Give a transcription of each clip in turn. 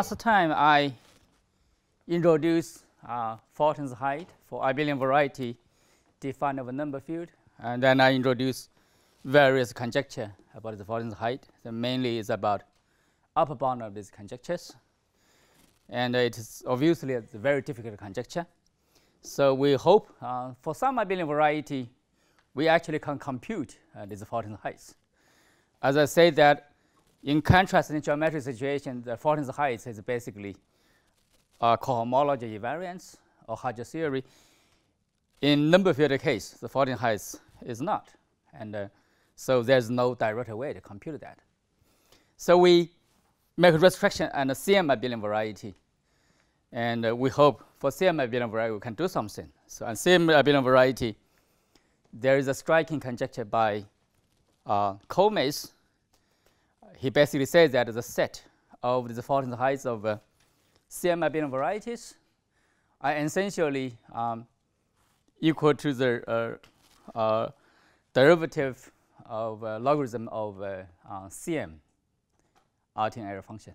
last time I introduced uh, Faltings height for abelian variety defined of a number field, and then I introduced various conjecture about the Faltings height. So mainly is about upper bound of these conjectures, and it is obviously a very difficult conjecture. So we hope uh, for some abelian variety, we actually can compute uh, these Faltings heights. As I say that in contrast in geometric situation, the Faltings height is basically a cohomology invariance or Hodge theory. In number field case, the Faltings height is not. And uh, so there's no direct way to compute that. So we make a restriction and a CM abelian variety. And uh, we hope for CM abelian variety we can do something. So on CM abelian variety, there is a striking conjecture by uh, he basically says that the set of the Faltings heights of uh, CM abelian varieties are essentially um, equal to the uh, uh, derivative of uh, logarithm of uh, uh, CM Artin L-function.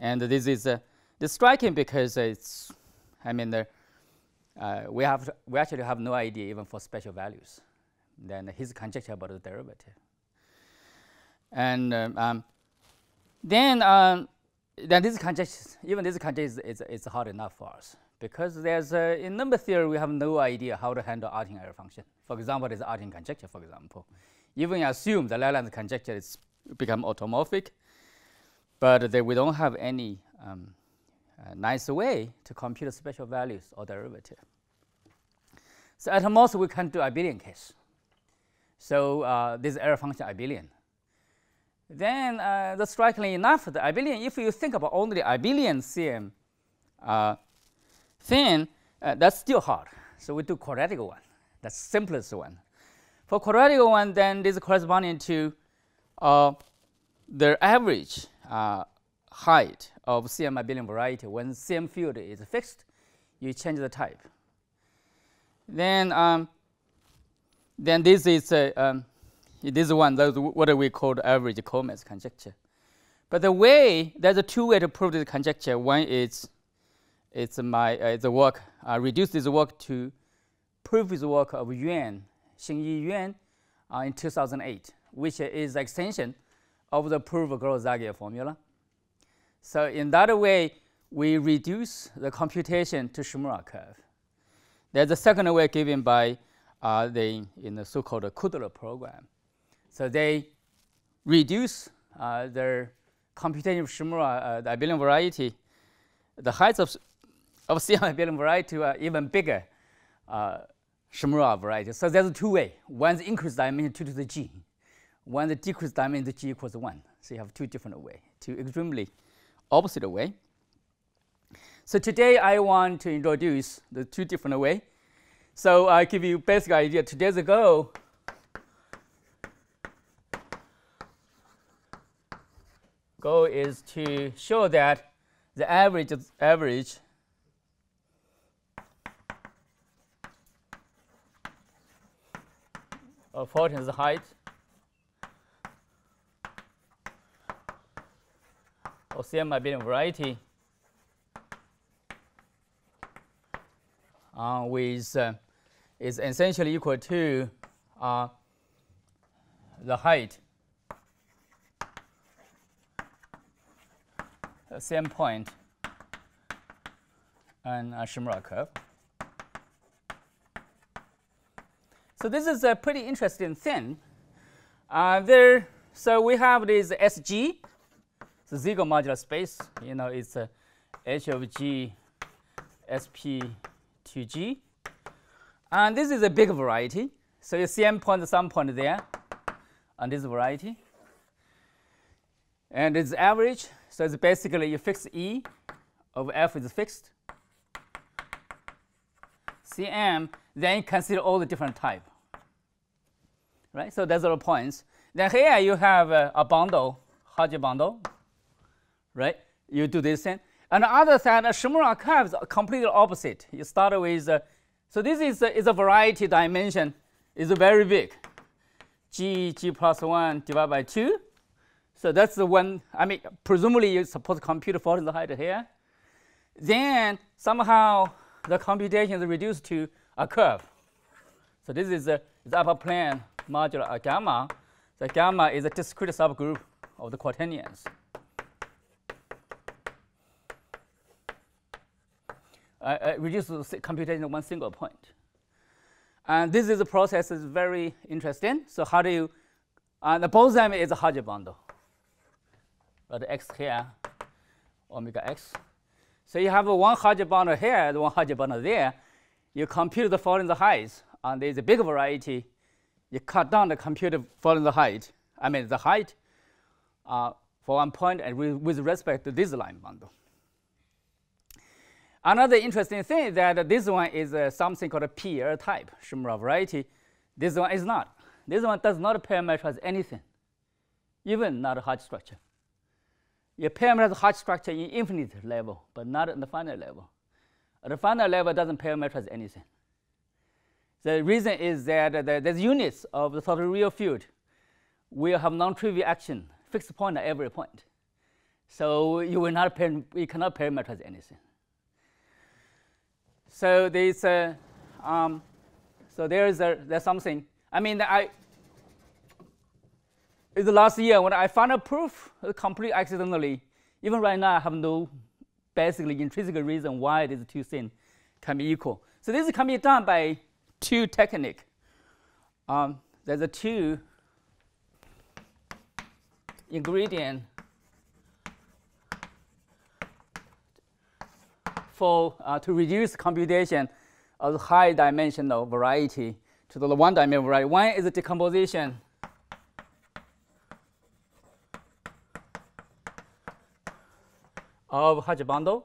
And this is uh, this striking because it's, I mean, the, we have we actually have no idea even for special values. Then his conjecture about the derivative. And um, um, then, um, then this conjecture, even this conjecture is, is, is, hard enough for us because there's a, in number theory we have no idea how to handle Artin L-function. For example, this Artin conjecture, for example. Even assume the Langlands conjecture is become automorphic, but we don't have any um, uh, nice way to compute special values or derivative. So at most we can do abelian case. So uh, this L-function abelian then uh, the strikingly enough, the abelian, if you think about only abelian CM uh, uh, that's still hard. So we do quadratic one. That's simplest one. For quadratic one, then this is corresponding to uh, the average uh, height of CM abelian variety. When CM field is fixed, you change the type. Then, um, then this is a um, this one, that's what we call average Colmez conjecture. But the way, there's a two way to prove this conjecture. One is, it's my uh, the work, I uh, reduced this work to prove this work of Yuan, Xinyi Yuan, uh, in 2008, which is extension of the proof-Gross-Zagier formula. So in that way, we reduce the computation to Shimura curve. There's a second way given by uh, the in the so-called Kudla program. So they reduce uh, their computation of Shimura, uh, the abelian variety, the heights of, of CM abelian variety to uh, even bigger uh, Shimura variety. So there's two way. One's increased dimension 2 to the g. One the decreased dimension to g equals 1. So you have two different way, two extremely opposite way. So today I want to introduce the two different way. So I give you basic idea. Two days ago, goal is to show that the average average of Faltings height of CM abelian variety uh, with uh, is essentially equal to uh, the height CM point and a Shimura curve. So this is a pretty interesting thing. Uh, there, so we have this SG, the Siegel modular space. You know, it's H of G, SP to G, and this is a big variety. So you see m point, some point there, on this variety, and it's average so it's basically you fix E of F is fixed. Cm, then you consider all the different type. Right? So that's all points. Then here you have a, a bundle, Hodge bundle. Right? You do this thing. And the other side, a Shimura curve is completely opposite. You start with, uh, so this is a, is a variety dimension, is very big. G, G plus 1 divided by 2. So that's the one, I mean, presumably you're supposed to compute the height here. Then somehow the computation is reduced to a curve. So this is the, the upper plane modular gamma. The gamma is a discrete subgroup of the quaternions. Uh, uh, reduces computation to one single point. And this is a process is very interesting. So how do you, uh, the boson is a Hodge bundle. But x here, omega x. So you have a one Hodge bundle here, the one Hodge bundle there. You compute the Faltings heights, and there's a big variety. You cut down the computed the height, I mean the height, uh, for one point and with, with respect to this line bundle. Another interesting thing is that this one is uh, something called a PEL type, Shimura variety. This one is not. This one does not parameterize anything, even not a Hodge structure. You parameterize Hodge structure in infinite level, but not in the finite level. At the finite level, doesn't parameterize anything. The reason is that the, the units of the sort of real field will have non-trivial action, fixed point at every point. So you will not you cannot parameterize anything. So there's uh, um, so there is a, there's something. I mean, I the last year when I found a proof completely accidentally. Even right now, I have no basically intrinsic reason why these two things can be equal. So this can be done by two technique. Um, there's a two ingredient for uh, to reduce computation of high dimensional variety to the one dimensional variety. One is decomposition of Hodge bundle.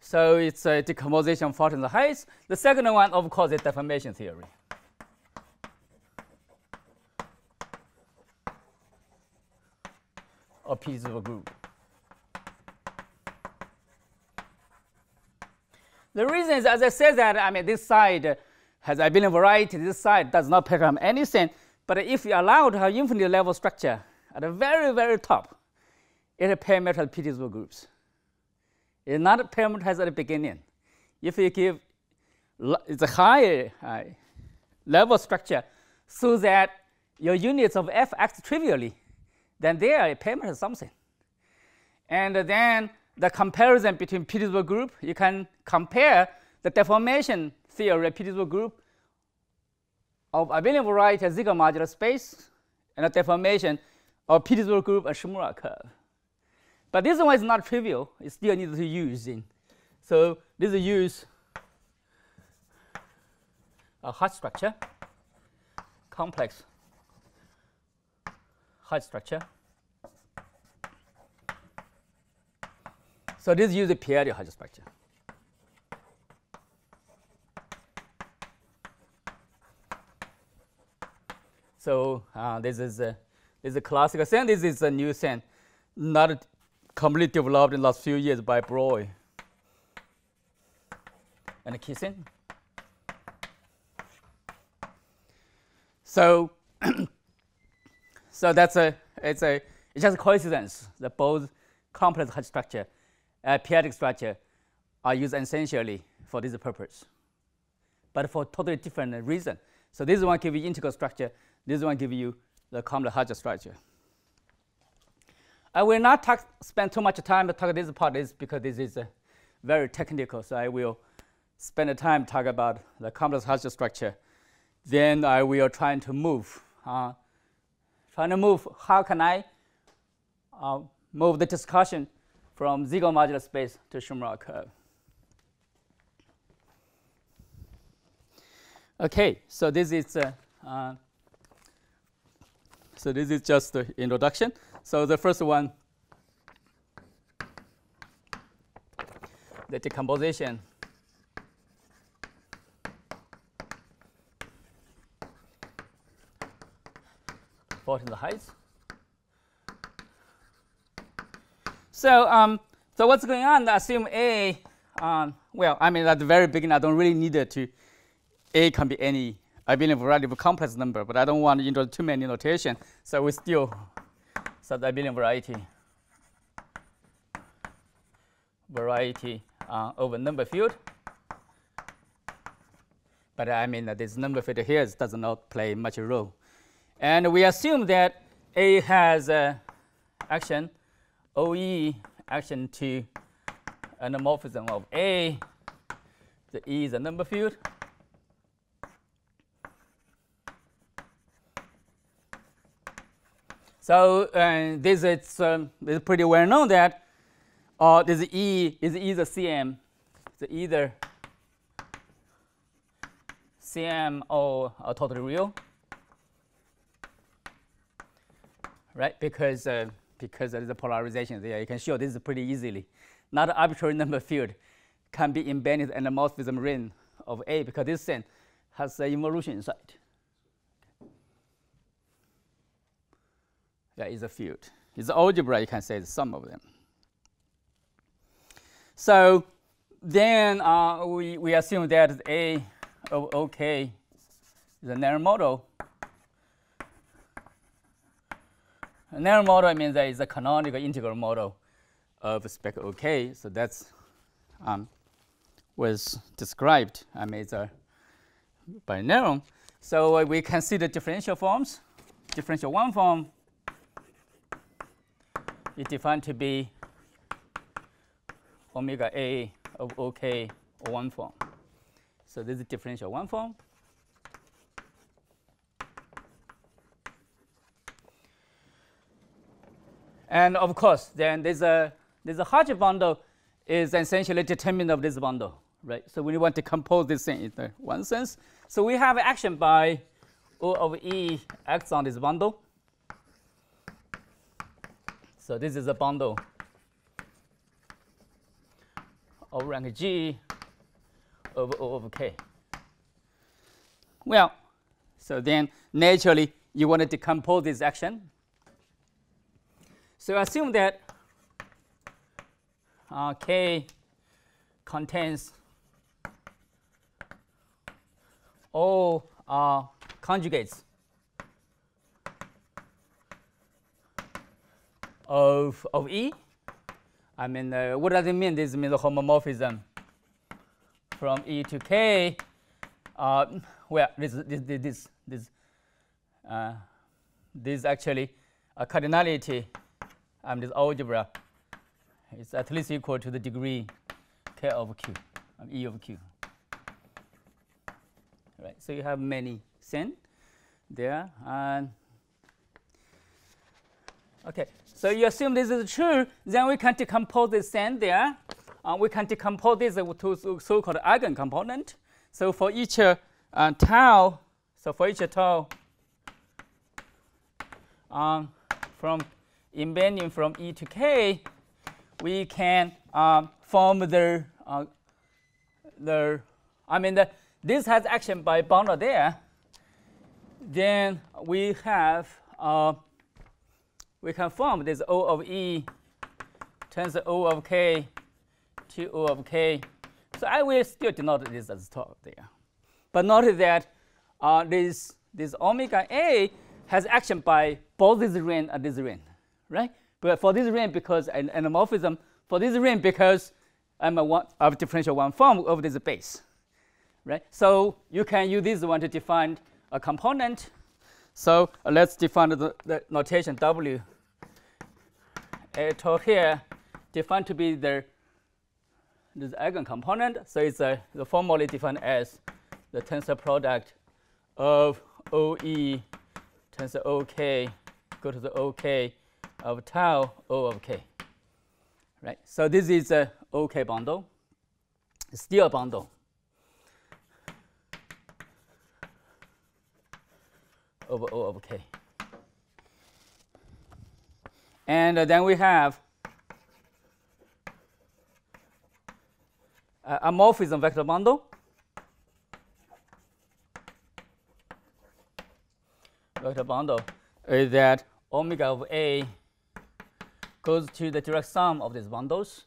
So it's a decomposition of Faltings heights. The second one, of course, is deformation theory. a piece of a group. The reason is, as I said that, I mean, this side has abelian variety, this side does not pick up anything. But if you allow to have infinite level structure at the very, very top, it parameterizes Petersburg groups. It's not parameterized at the beginning. If you give the higher uh, level structure so that your units of f act trivially, then there a payment something. And then the comparison between Petersburg group, you can compare the deformation theory of Petersburg group of abelian variety Siegel modular space and the deformation of Petersburg group and Shimura curve. But this one is not trivial. It still needs to use in. So this is use a Hodge structure, complex Hodge structure. So this uses p-adic Hodge structure. So uh, this is a, this is a classical thing. This is a new thing, not completely developed in the last few years by Breuil and Kisin. So so that's a it's a it's just a coincidence that both complex structure and p-adic structure are used essentially for this purpose, but for totally different reason. So this one gives you integral structure. This one gives you the complex Hodge structure. I will not talk, spend too much time to talk this part is because this is uh, very technical. So I will spend the time talk about the complex Hodge structure. Then I will try to move uh, trying to move how can I uh, move the discussion from Siegel modular space to Shimura curve. Okay, so this is uh, uh, so this is just the introduction. So the first one, the decomposition heights. So, um, so what's going on? Assume A, um, well, I mean, at the very beginning, I don't really need it to, A can be any variety of a complex number, but I don't want to introduce too many notation, so we still set the abelian variety variety uh, over number field. But I mean that this number field here does not play much role. And we assume that A has uh, action, OE action to endomorphism of A. The E is a number field. So uh, this is um, it's pretty well known that uh, this E is either CM, it's either CM or, totally real, right? Because uh, because of the polarization there, you can show this is pretty easily. Not an arbitrary number field can be embedded in the morphism ring of A because this thing has an involution inside. That is a field. It's algebra, you can say the sum of them. So then uh, we, we assume that A of OK is a Néron model. A Néron model means that it's a canonical integral model of spec OK. So that's um, was described. I mean, it's a by Néron. So uh, we consider differential forms. Differential one form is defined to be omega a of OK one form. So this is differential one form. And of course, then there's a there's a Hodge bundle is essentially determinant of this bundle, right? So we want to compose this thing in the uh, one sense. So we have action by O of E acts on this bundle. So this is a bundle of rank G over O over K. Well, so then naturally you want to decompose this action. So assume that uh, K contains all uh, conjugates of, of E I mean, uh, what does it mean? This means a homomorphism from E to K. Uh, well, this this this this uh, this actually a cardinality. I mean, this algebra is at least equal to the degree K of Q, of E of Q. Right. So you have many sen there and Okay, so you assume this is true, then we can decompose this sand there. Uh, we can decompose this to so-called eigencomponent. So for each uh, tau, so for each tau, um, from embedding from E to K, we can um, form the uh, the I mean the, this has action by bundle there. Then we have uh, we can form this O of E turns O of K to O of K. So I will still denote this as top there. But notice that uh, this, this omega A has action by both this ring and this ring, right? But for this ring, because an endomorphism, for this ring, because I'm a one of differential one form of this base, right? So you can use this one to define a component so uh, let's define the, the notation W. It here defined to be the this eigencomponent. So it's uh, the formally defined as the tensor product of OE tensor OK go to the OK of tau O of K. Right. So this is a OK bundle, still a bundle. over O of k. And uh, then we have uh, a morphism vector bundle. Vector bundle is that omega of A goes to the direct sum of these bundles.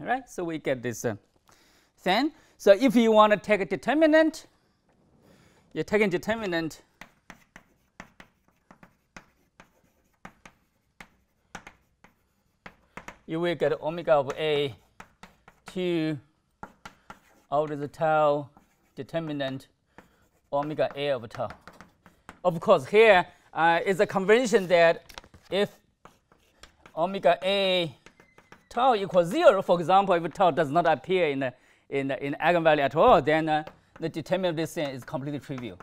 All right, so we get this uh, thing. So if you want to take a determinant, you're taking determinant you will get omega of A 2 over the tau determinant omega A of tau. Of course, here uh, is a convention that if omega A tau equals 0, for example, if tau does not appear in the, in the, in eigenvalue at all, then uh, the determinant of this thing is completely trivial.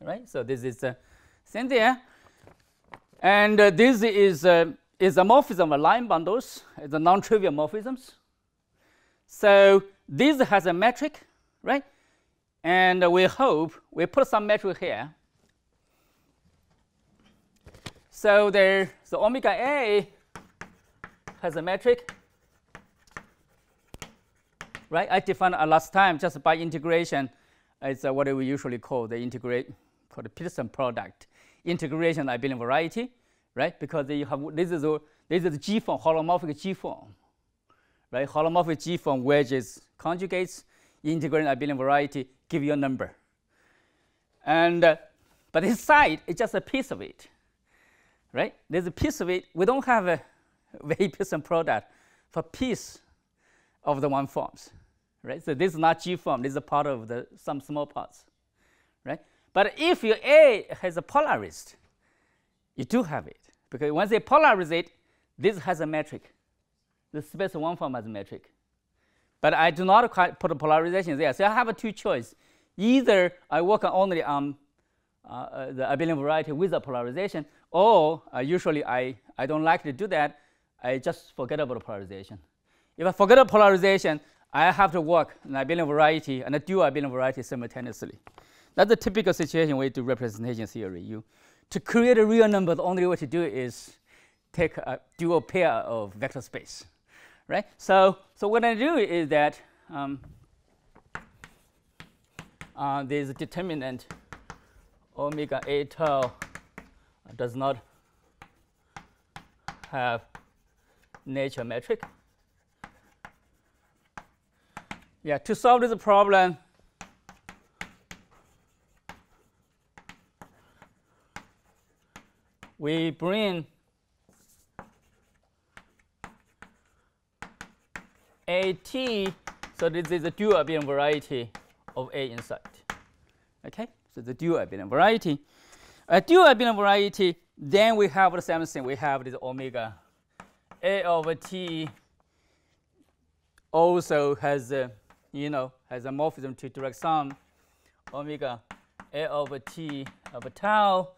Right? So this is the uh, thing there. And uh, this is, uh, is a morphism of line bundles, a non-trivial morphisms. So this has a metric, right? And we hope we put some metric here. So there, the omega A has a metric, right? I defined uh, last time just by integration. It's uh, what we usually call the integrate, called the Petersson product integration abelian variety, right? Because you have this is a, this is G form, holomorphic G form, right? Holomorphic G form wedges conjugates, integrating abelian variety, give you a number. And uh, but this side is just a piece of it, right? There's a piece of it. We don't have a very Pearson product for piece of the one forms, right? So this is not G form. This is a part of the some small parts, right? But if your A has a polarized, you do have it. Because once they polarize it, this has a metric. The space one form has a metric. But I do not quite put a polarization there. So I have a two choice. Either I work only on uh, uh, the abelian variety with a polarization, or uh, usually I, I don't like to do that. I just forget about polarization. If I forget about polarization, I have to work an abelian variety and a dual abelian variety simultaneously. That's the typical situation where you do representation theory. You, to create a real number, the only way to do it is take a dual pair of vector space, right? So, so what I do is that um, uh, there's a determinant omega a tau does not have nature metric. Yeah, to solve this problem, we bring AT, so this is a dual abelian variety of A inside. Okay, so the dual abelian variety. A dual abelian variety, then we have the same thing. We have this omega A over T also has a, you know, has a morphism to direct sum omega A over T over tau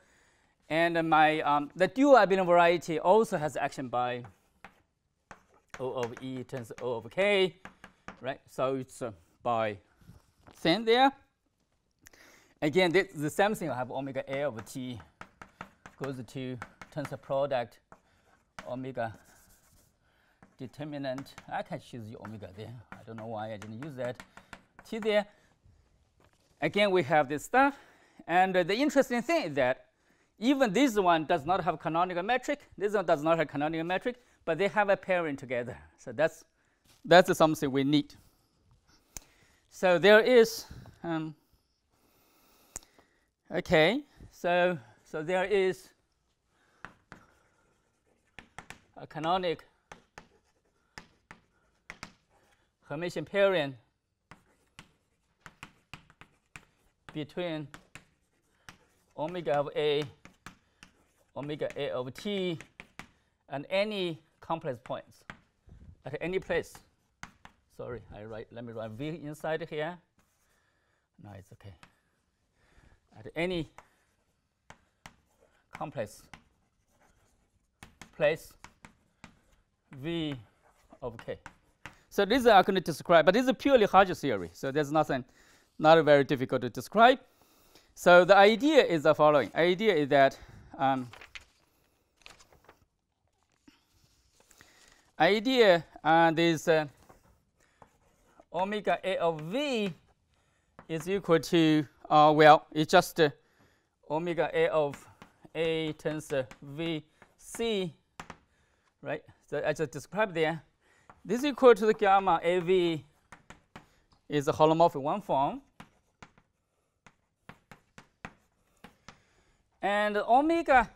and my um, the dual abelian variety also has action by O of E times O of K, right? So it's uh, by thing there. Again, this, the same thing. I have omega A of T goes to tensor product omega determinant. I can choose the omega there. I don't know why I didn't use that. T there. Again, we have this stuff. And uh, the interesting thing is that even this one does not have canonical metric. This one does not have canonical metric, but they have a pairing together. So that's, that's something we need. So there is, um, okay, so, so there is a canonic Hermitian pairing between omega of A omega a of t and any complex points at any place. Sorry, I write, let me write v inside here. No, it's okay. At any complex place v of k. So this is I'm going to describe, but this is purely Hodge theory. So there's nothing, not very difficult to describe. So the idea is the following. Idea is that um, idea uh, this uh, omega a of v is equal to uh, well it's just uh, omega a of a times v c right so I just described there this is equal to the gamma AV is a holomorphic one form. And omega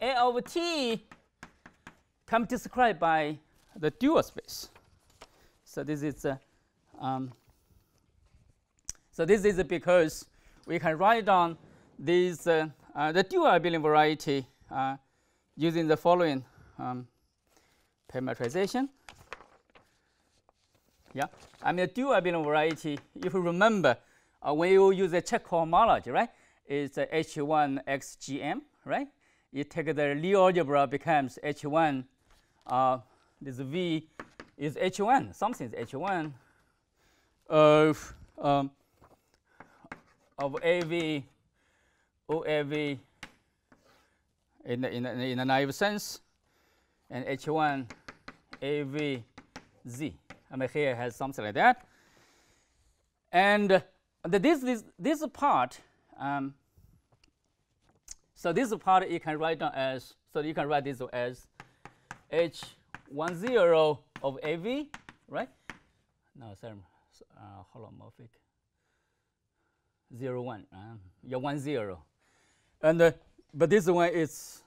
A over T can be described by the dual space. So this is a, um, so this is because we can write down these uh, uh, the dual abelian variety uh, using the following um, parametrization. Yeah, I mean, the dual abelian variety, if you remember, uh, when you use the check homology, right, it's H1 XGM, right? You take the Lie algebra becomes H1, uh, this V is H1, something is H1 of, um, of AV, OAV in the, in, the, in a naive sense, and H1 AVZ. I mean, here has something like that. And uh, this, this, this part, um, so this part you can write down as, so you can write this as H10 of AV, right? No, sorry, uh, holomorphic. 0, 1, uh, yeah, 1, 0. And, uh, but this one is,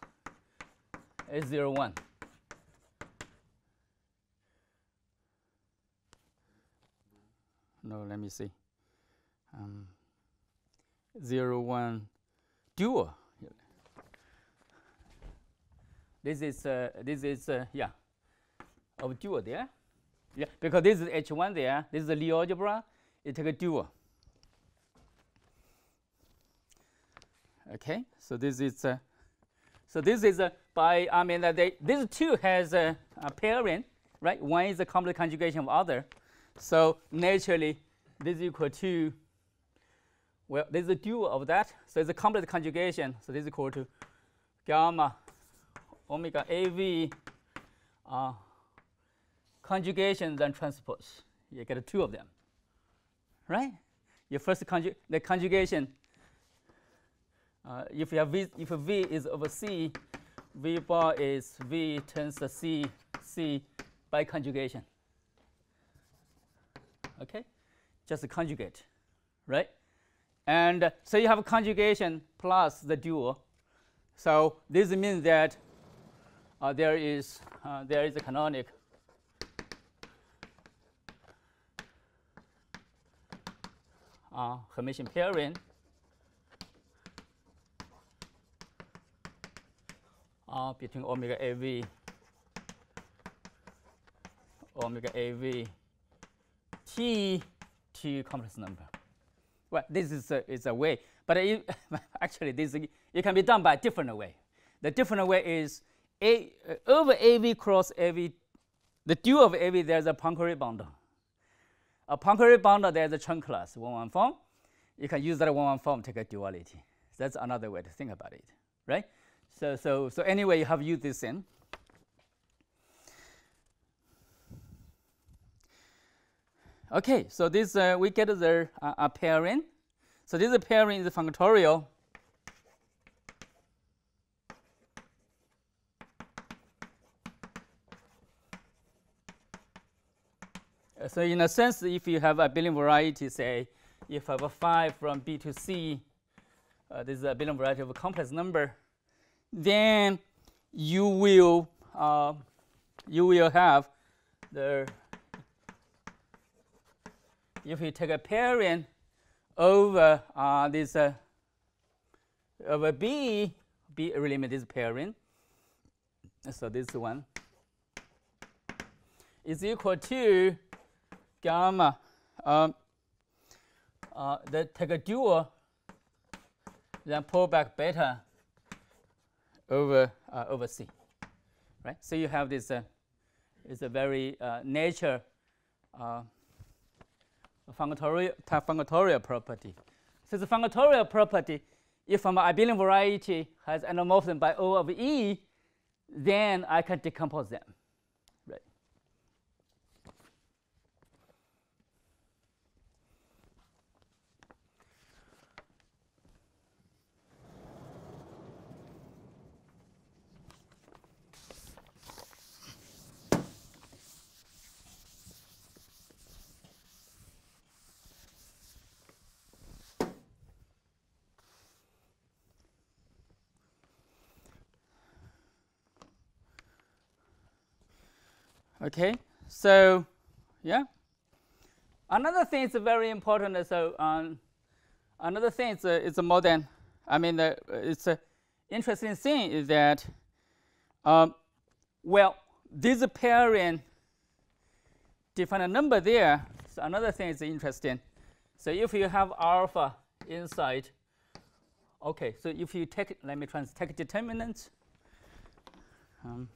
is 0, 1. no, let me see. Um, zero one dual. This is uh, this is uh, yeah of dual there. Yeah, because this is H1 there. This is the Lie algebra. You take a dual. Okay, so this is uh, so this is uh, by I mean that they this two has a, a pairing, right? One is a complex conjugation of other. So naturally, this is equal to, well, this is a dual of that. So it's a complex conjugation. So this is equal to gamma omega AV uh, conjugation then transpose. You get two of them, right? Your first conjugate, the conjugation, uh, if you have v, if v is over c, v bar is v times c, c by conjugation okay? Just conjugate, right? And so you have conjugation plus the dual. So this means that uh, there is uh, there is a canonic uh, Hermitian pairing uh, between omega AV omega AV T to complex number. Well, this is a, is a way, but it, actually this it can be done by a different way. The different way is a, uh, over AV cross AV, the dual of AV, there's a Poincare bundle. A Poincare bundle, there's a Chern class, one one form. You can use that one one form to get duality. That's another way to think about it, right? So, so, so anyway, you have used this in. Okay, so this uh, we get the uh, pairing. So this pairing is functorial. So in a sense, if you have a abelian variety, say, if I have a 5 from B to C, uh, this is a abelian variety of a complex number, then you will uh, you will have the if you take a pairing over uh, this uh, over B, B element is pairing. So this one is equal to gamma. Um, uh, take a dual, then pull back beta over uh, over C, right? So you have this. Uh, it's a very uh, nature. Uh, functorial property. So the functorial property, if my abelian variety has endomorphism by O of E, then I can decompose them. Okay, so yeah. Another thing is very important. So um, another thing is, uh, is more than I mean, uh, it's an interesting thing is that um, well, this pairing define a number there. So another thing is interesting. So if you have alpha inside, okay. So if you take, let me try take determinant. Um,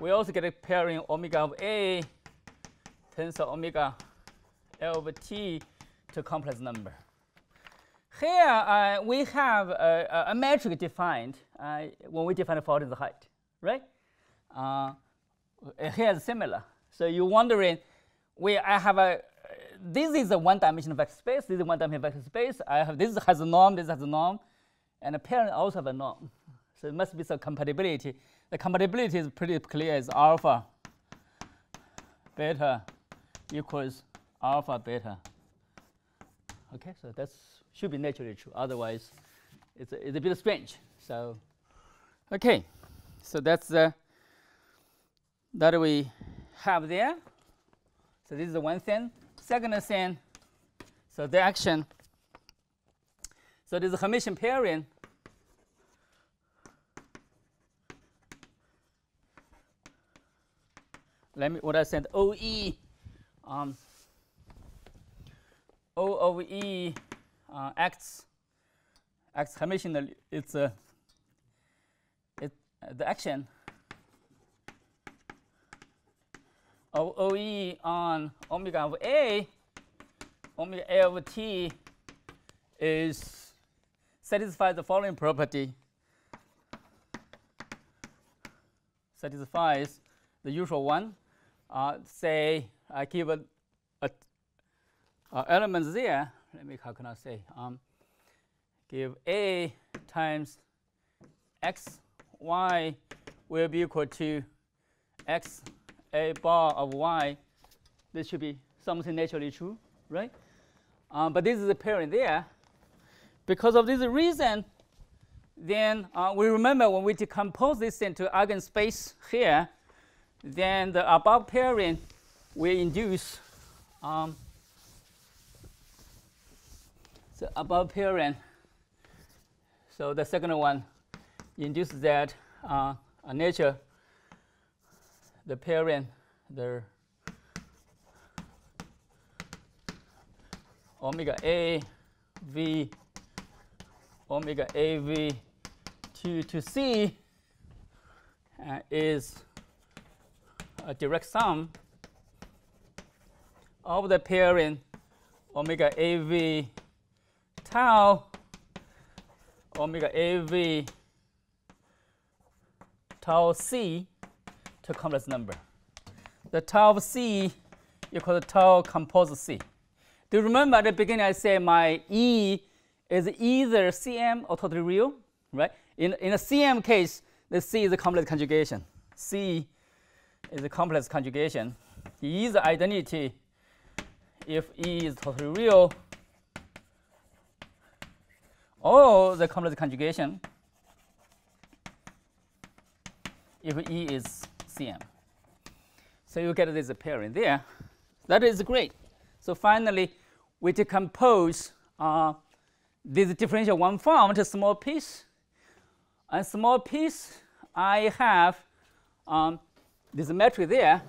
we also get a pairing omega of A tensor omega L over T to complex number. Here uh, we have a, a, metric defined uh, when we define the Faltings height, right? Uh, here is similar. So you're wondering, where I have a, this is a one-dimensional vector space, this is a one-dimensional vector space. I have, this has a norm, this has a norm, and the parent also have a norm. So it must be some compatibility. The compatibility is pretty clear as alpha beta equals alpha beta. Okay, so that should be naturally true. Otherwise, it's a, it's a bit strange. So, okay, so that's the that we have there. So this is the one thing. Second thing, so the action. So this is Hermitian pairing. Let me what I said OE um, O of E uh, acts acts Hermitian. It's a it the action of OE on omega of A, omega A of T is satisfies the following property. Satisfies the usual one. Uh, say I give a, a, a elements there. Let me how can I say? Um, give A times x y will be equal to x a bar of y, this should be something naturally true, right? Um, but this is apparent there. Because of this reason, then uh, we remember when we decompose this into eigenspace here, then the above pairing will induce um, the above pairing. So the second one induces that uh, nature the parent, the omega A V omega A V to, to C uh, is a direct sum of the pairing omega A V tau omega A V tau C to complex number. The tau of C equals tau composite C. Do you remember at the beginning I said my E is either CM or totally real, right? In, in a CM case, the C is a complex conjugation. C is a complex conjugation. E is identity if E is totally real or the complex conjugation if E is cm. So you get this pairing there. That is great. So finally, we decompose uh, this differential one form to small piece. A small piece, I have um, this metric there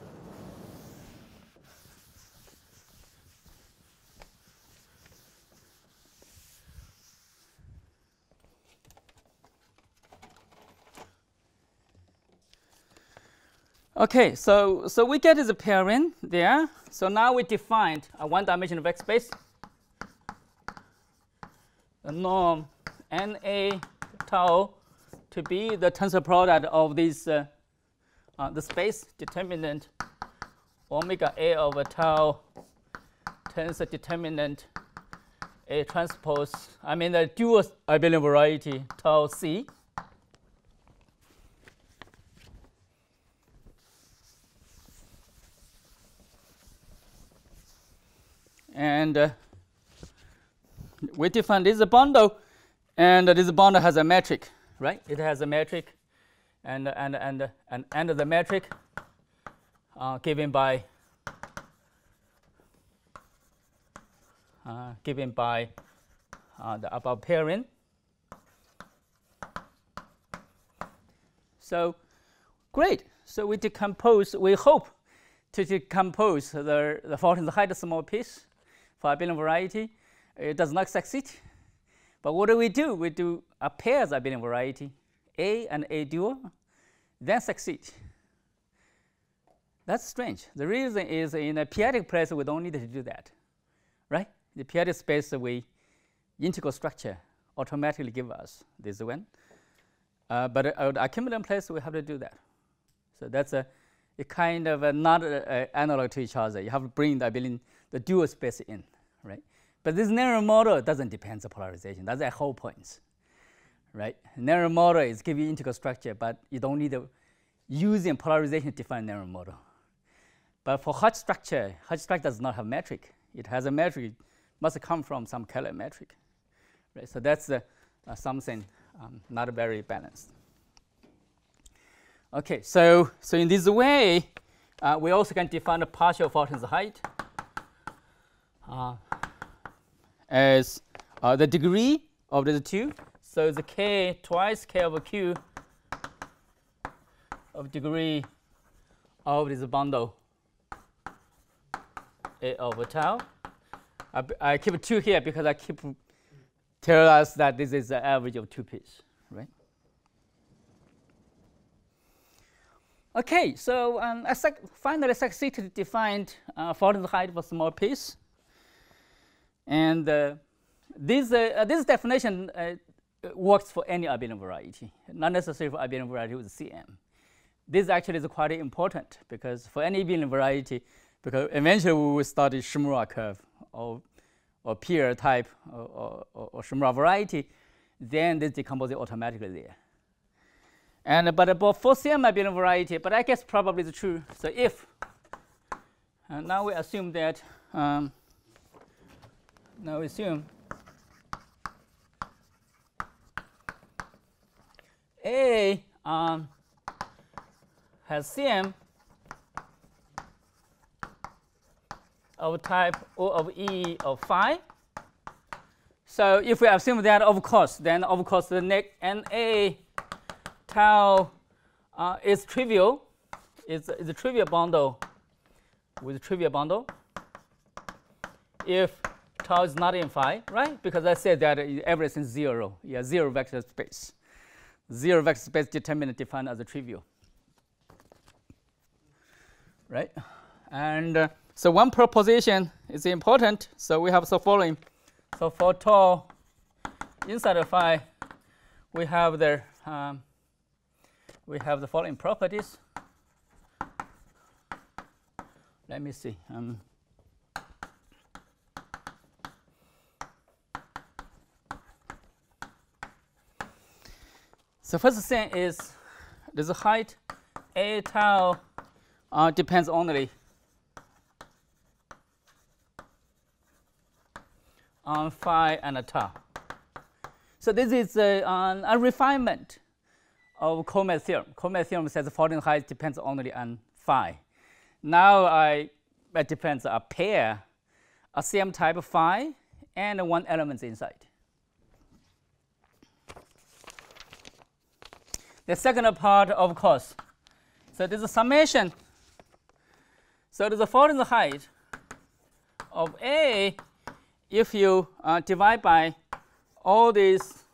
Okay, so, so we get this pairing there. So now we defined a one-dimensional vector space. The norm NA tau to be the tensor product of this uh, uh, the space determinant omega A over tau tensor determinant A transpose, I mean the dual abelian variety tau C. and uh, we define this a bundle, and this bundle has a metric, right? It has a metric, and and and and and the metric uh, given by uh, given by uh, the above pairing. So great. So we decompose. We hope to decompose the the Faltings height small piece for abelian variety. It does not succeed. But what do we do? We do a pairs abelian variety, A and A dual, then succeed. That's strange. The reason is in a periodic place, we don't need to do that, right? The p-adic space, we integral structure automatically give us this one. Uh, but at the Archimedean place, we have to do that. So that's a, a kind of a not a, a analog to each other. You have to bring the abelian, the dual space in, right? But this Néron model doesn't depend on polarization. That's the whole point, right? Néron model is you integral structure, but you don't need to using polarization to define Néron model. But for Hodge structure, Hodge structure does not have metric. It has a metric, it must come from some Kähler metric. Right? So that's uh, uh, something um, not very balanced. Okay, so, so in this way, uh, we also can define the partial Faltings height uh, as uh, the degree of the two. So the k twice k over q of degree of this bundle a over tau. I, I keep 2 here because I keep tell us that this is the average of two pieces, right? Okay, so um, I sec finally succeeded to define uh, height for small piece. And uh, this, uh, this definition uh, works for any abelian variety, not necessarily for abelian variety with CM. This actually is quite important because for any abelian variety, because eventually we will study Shimura curve or, or PEL type or, or, or Shimura variety, then this decomposes automatically there. And but about for CM abelian variety, but I guess probably it's true. So if and now we assume that um, now we assume A um, has CM of type O of E of phi. So if we assume that, of course, then of course the next NA tau uh, is trivial, is, is a trivial bundle with a trivial bundle if tau is not in phi, right? Because I said that everything is zero, yeah, zero vector space. Zero vector space determinant defined as a trivial, right? And uh, so one proposition is important. So we have the following. So for tau inside of phi, we have the um, we have the following properties. Let me see. Um, so first thing is the height a tau uh, depends only on phi and tau. So this is a, a refinement of Colmez theorem. Colmez theorem says the Faltings height depends only on phi. Now I it depends a pair, a CM type of phi, and one element inside. The second part, of course, so there's a summation. So there's a Faltings height of A if you uh, divide by all these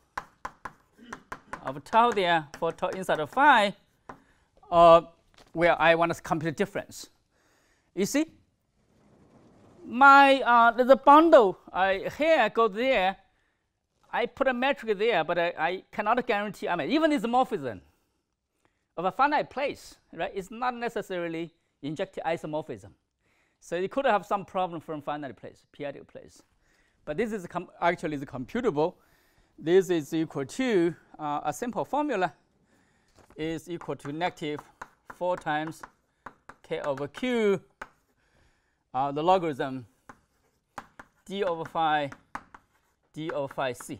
of tau there for tau inside of phi, uh, where I want to compute the difference. You see, my uh, the bundle I here go there. I put a metric there, but I, I cannot guarantee. I mean, even this morphism of a finite place, right? It's not necessarily injective isomorphism. So you could have some problem from finite place, p-adic place. But this is actually is computable. This is equal to uh, a simple formula is equal to negative 4 times k over q, uh, the logarithm d over phi d of phi c.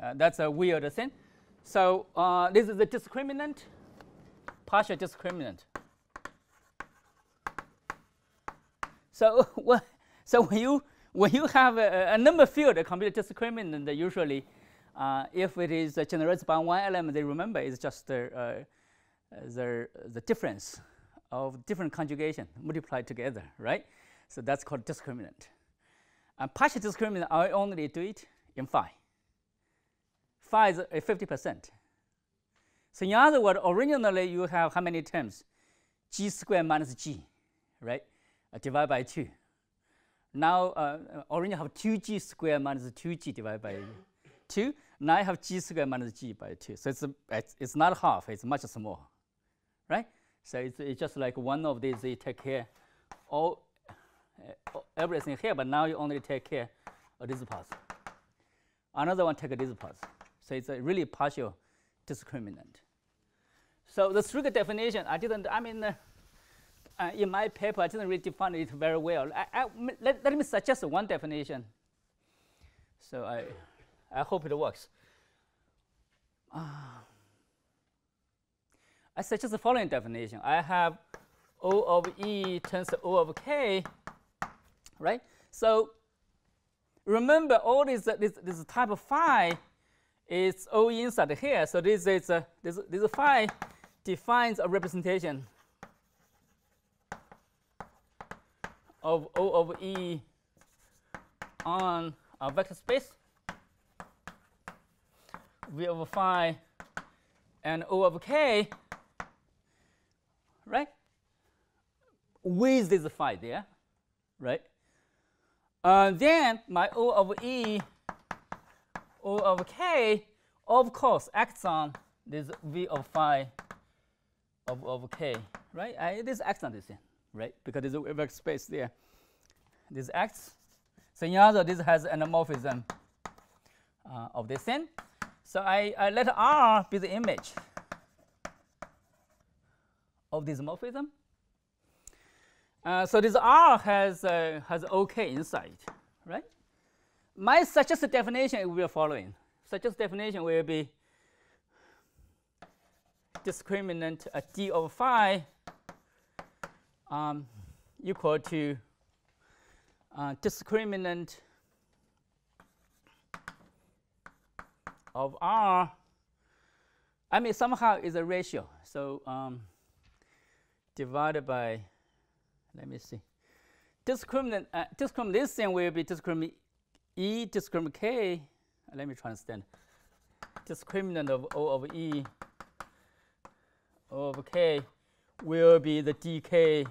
Uh, that's a weird thing. So uh, this is the discriminant, partial discriminant. So, so when you when you have a, a number field, a computer discriminant, usually, uh, if it is generated by one element, they remember it's just the, uh, the, the difference of different conjugation multiplied together, right? So that's called discriminant. And partial discriminant, I only do it in phi. Phi is 50%. So in other words, originally you have how many terms? g squared minus g, right? Uh, divided by 2. Now, uh, originally have 2g squared minus 2g divided by 2. Now I have g squared minus g by 2. So it's, a, it's, not half, it's much smaller, right? So it's, it's just like one of these, you take care all, uh, everything here, but now you only take care of this part. Another one take this part. So it's a really partial discriminant. So the strict definition, I didn't, I mean, uh, uh, in my paper, I didn't really define it very well. I, I, let, let me suggest one definition. So I, I hope it works. Uh, I suggest the following definition. I have O of E turns to O of K, right? So remember all this, uh, this, this type of phi is all inside here. So this is a, this, this phi defines a representation of O of E on a vector space V of phi and O of k, right? With this phi there, right? Uh, then my O of E, O of k, of course, acts on this V of phi of, of k, right? I, this acts on this thing right? Because there's a vector space there. This X. So in other, this has endomorphism uh, of this thing. So I, I let R be the image of this morphism. Uh, so this R has, uh, has OK inside, right? My suggested definition will be the following. Suggested definition will be discriminant uh, d of phi um, equal to uh, discriminant of R. I mean, somehow is a ratio. So um, divided by, let me see, discriminant, uh, this thing will be discriminant E discriminant K. Let me try to understand. Discriminant of O of E of K will be the dk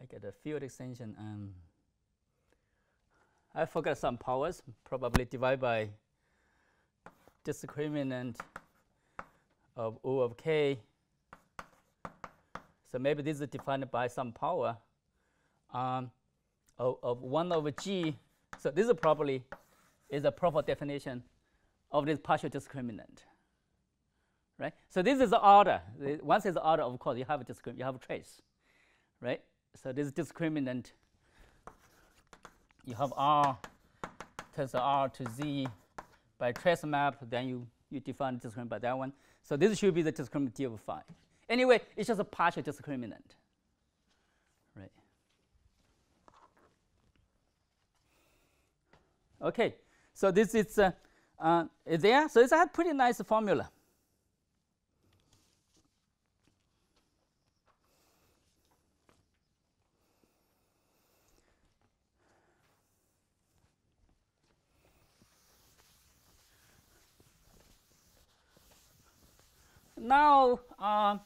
I get a field extension and I forgot some powers, probably divide by discriminant of O of k. So maybe this is defined by some power um, of, of 1 over g. So this is probably is a proper definition of this partial discriminant right? So this is the order. Once it's the order, of course, you have a discrim you have a trace, right? So this discriminant. You have R turns R to Z by trace map, then you, you define the discriminant by that one. So this should be the discriminant of phi. Anyway, it's just a partial discriminant, right? Okay, so this is uh, uh, there. So it's a pretty nice formula. Now, uh,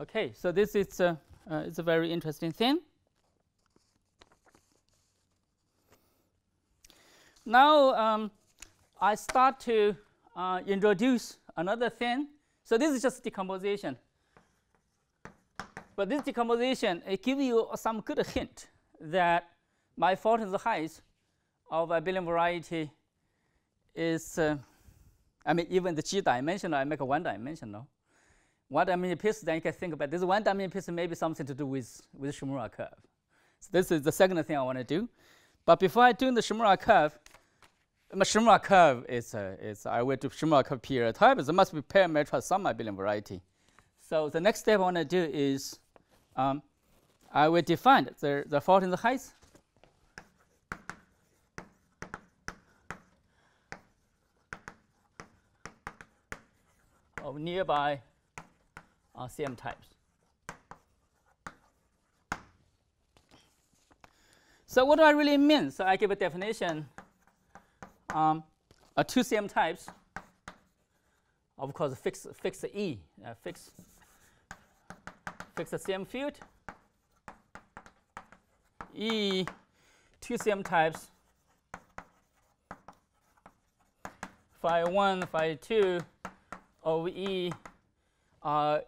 okay, so this is a, uh, it's a very interesting thing. Now, um, I start to uh, introduce another thing. So this is just decomposition. But this decomposition, it gives you some good hint that my Faltings height of a abelian variety is uh, I mean, even the g dimensional, I make a one dimensional. one dimensional piece, then you can think about this one dimensional piece maybe something to do with, with Shimura curve. So this is the second thing I want to do. But before I do the Shimura curve, my Shimura curve is, uh, is I will do Shimura curve PEL type. There must be parameter some abelian variety. So the next step I want to do is um, I will define the, the Faltings the height. Of nearby uh, CM types. So what do I really mean? So I give a definition um, a two CM types, of course, fix fix E, uh, fix fix the CM field. E two CM types phi one, phi two of E are,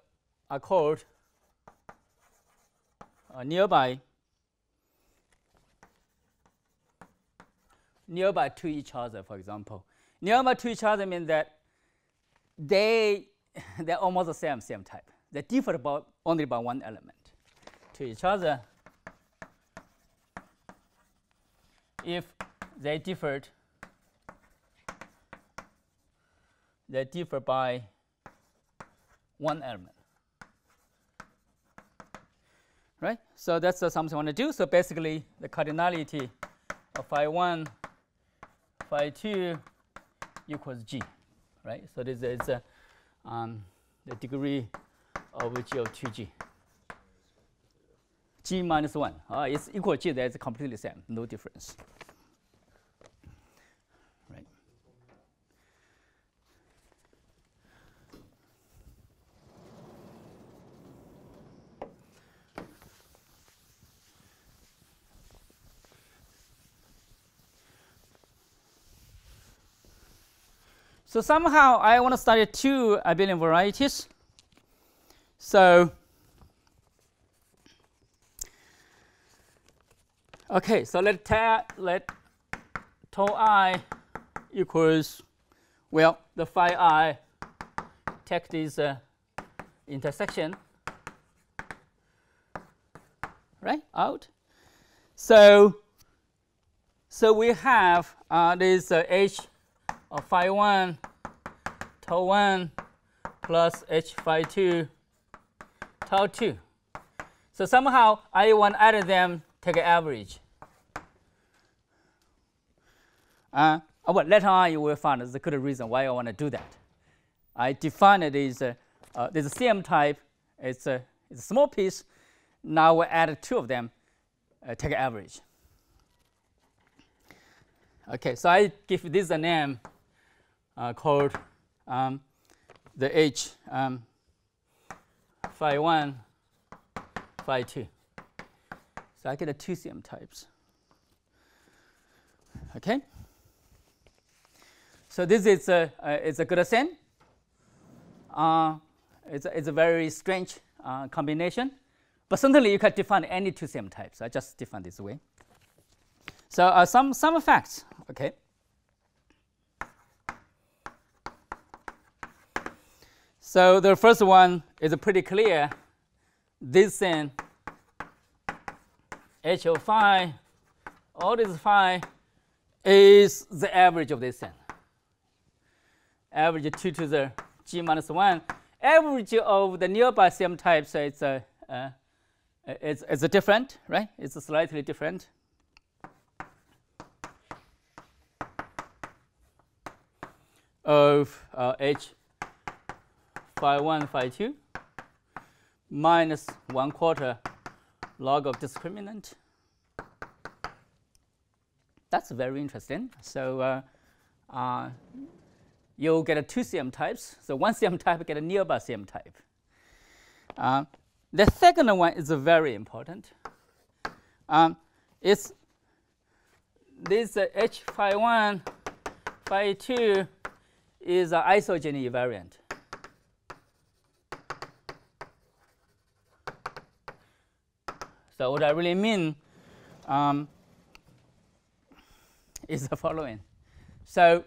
are called uh, nearby nearby to each other, for example. Nearby to each other means that they, they're almost the same, same type. They differ about, only by one element to each other. If they differed, they differ by one element. Right? So that's uh, something I want to do. So basically, the cardinality of phi 1 phi 2 equals g, right? So this is uh, um, the degree of g of 2g. g minus 1. Uh, it's equal g, that's completely same, no difference. So somehow I want to study two abelian varieties. So okay, so let ta let tau i equals well the phi i take this uh, intersection right out. So so we have uh, this uh, h of phi 1 tau 1 plus h phi 2 tau 2. So somehow I want to add them, take an average. Uh, but later on you will find the good reason why I want to do that. I define it as uh, uh, there's a CM type, it's a, it's a small piece. Now we add two of them, uh, take an average. Okay, so I give this a name uh, called um, the H um, phi 1, phi 2. So I get a two CM types. Okay? So this is a, uh, it's a good ascent. Uh, it's, a, it's a very strange uh, combination. But certainly you can define any two CM types. I just define this way. So uh, some, some facts, okay? So the first one is pretty clear. This thing, H of phi, all this phi is the average of this thing. Average 2 to the g minus 1. Average of the nearby CM types it's, a, uh, it's, it's a different, right? It's slightly different. of uh, h phi 1, phi 2 minus 1 quarter log of discriminant. That's very interesting. So uh, uh, you'll get a two CM types. So one CM type get a nearby CM type. Uh, the second one is very important. Um, it's this H phi 1, phi 2 is an isogeny invariant. So what I really mean um, is the following. So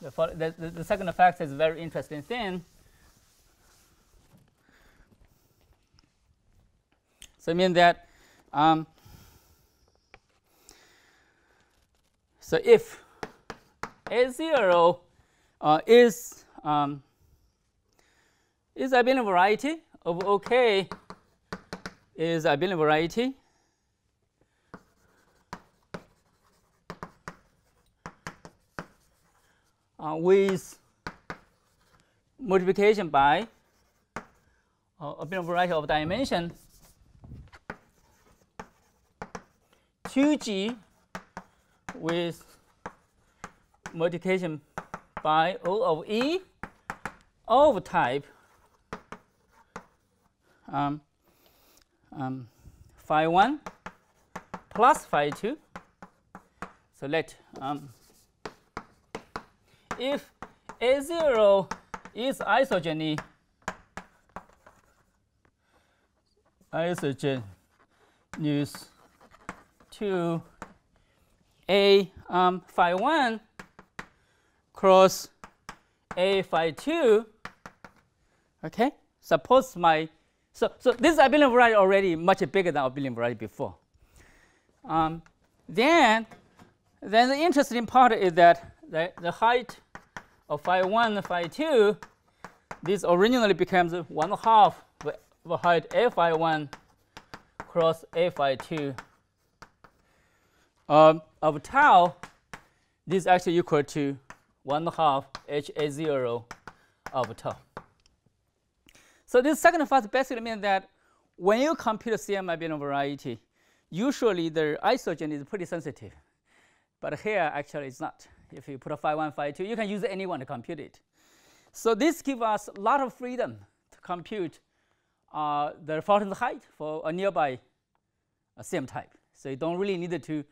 the, the, the, the second effect is a very interesting thing. So I mean that um, so if A0 uh, is um, is a variety of OK is abelian variety uh, with multiplication by uh, abelian variety of dimension 2g with multiplication by O of E of type um, um, phi 1 plus phi 2. So let um, if A0 is isogeny, isogenous to A um, phi 1 cross A phi 2, okay? Suppose my, so, so this abelian variety already much bigger than abelian variety before. Um, then, then the interesting part is that the, the height of phi 1 and phi 2, this originally becomes 1 half the height a phi 1 cross a phi 2 um, of tau, this is actually equal to 1 half h a 0 of tau. So this second phase basically means that when you compute CM abelian variety, usually the isogen is pretty sensitive. But here, actually, it's not. If you put a phi 1, phi 2, you can use anyone to compute it. So this gives us a lot of freedom to compute uh, the Faltings height for a nearby uh, CM type. So you don't really need to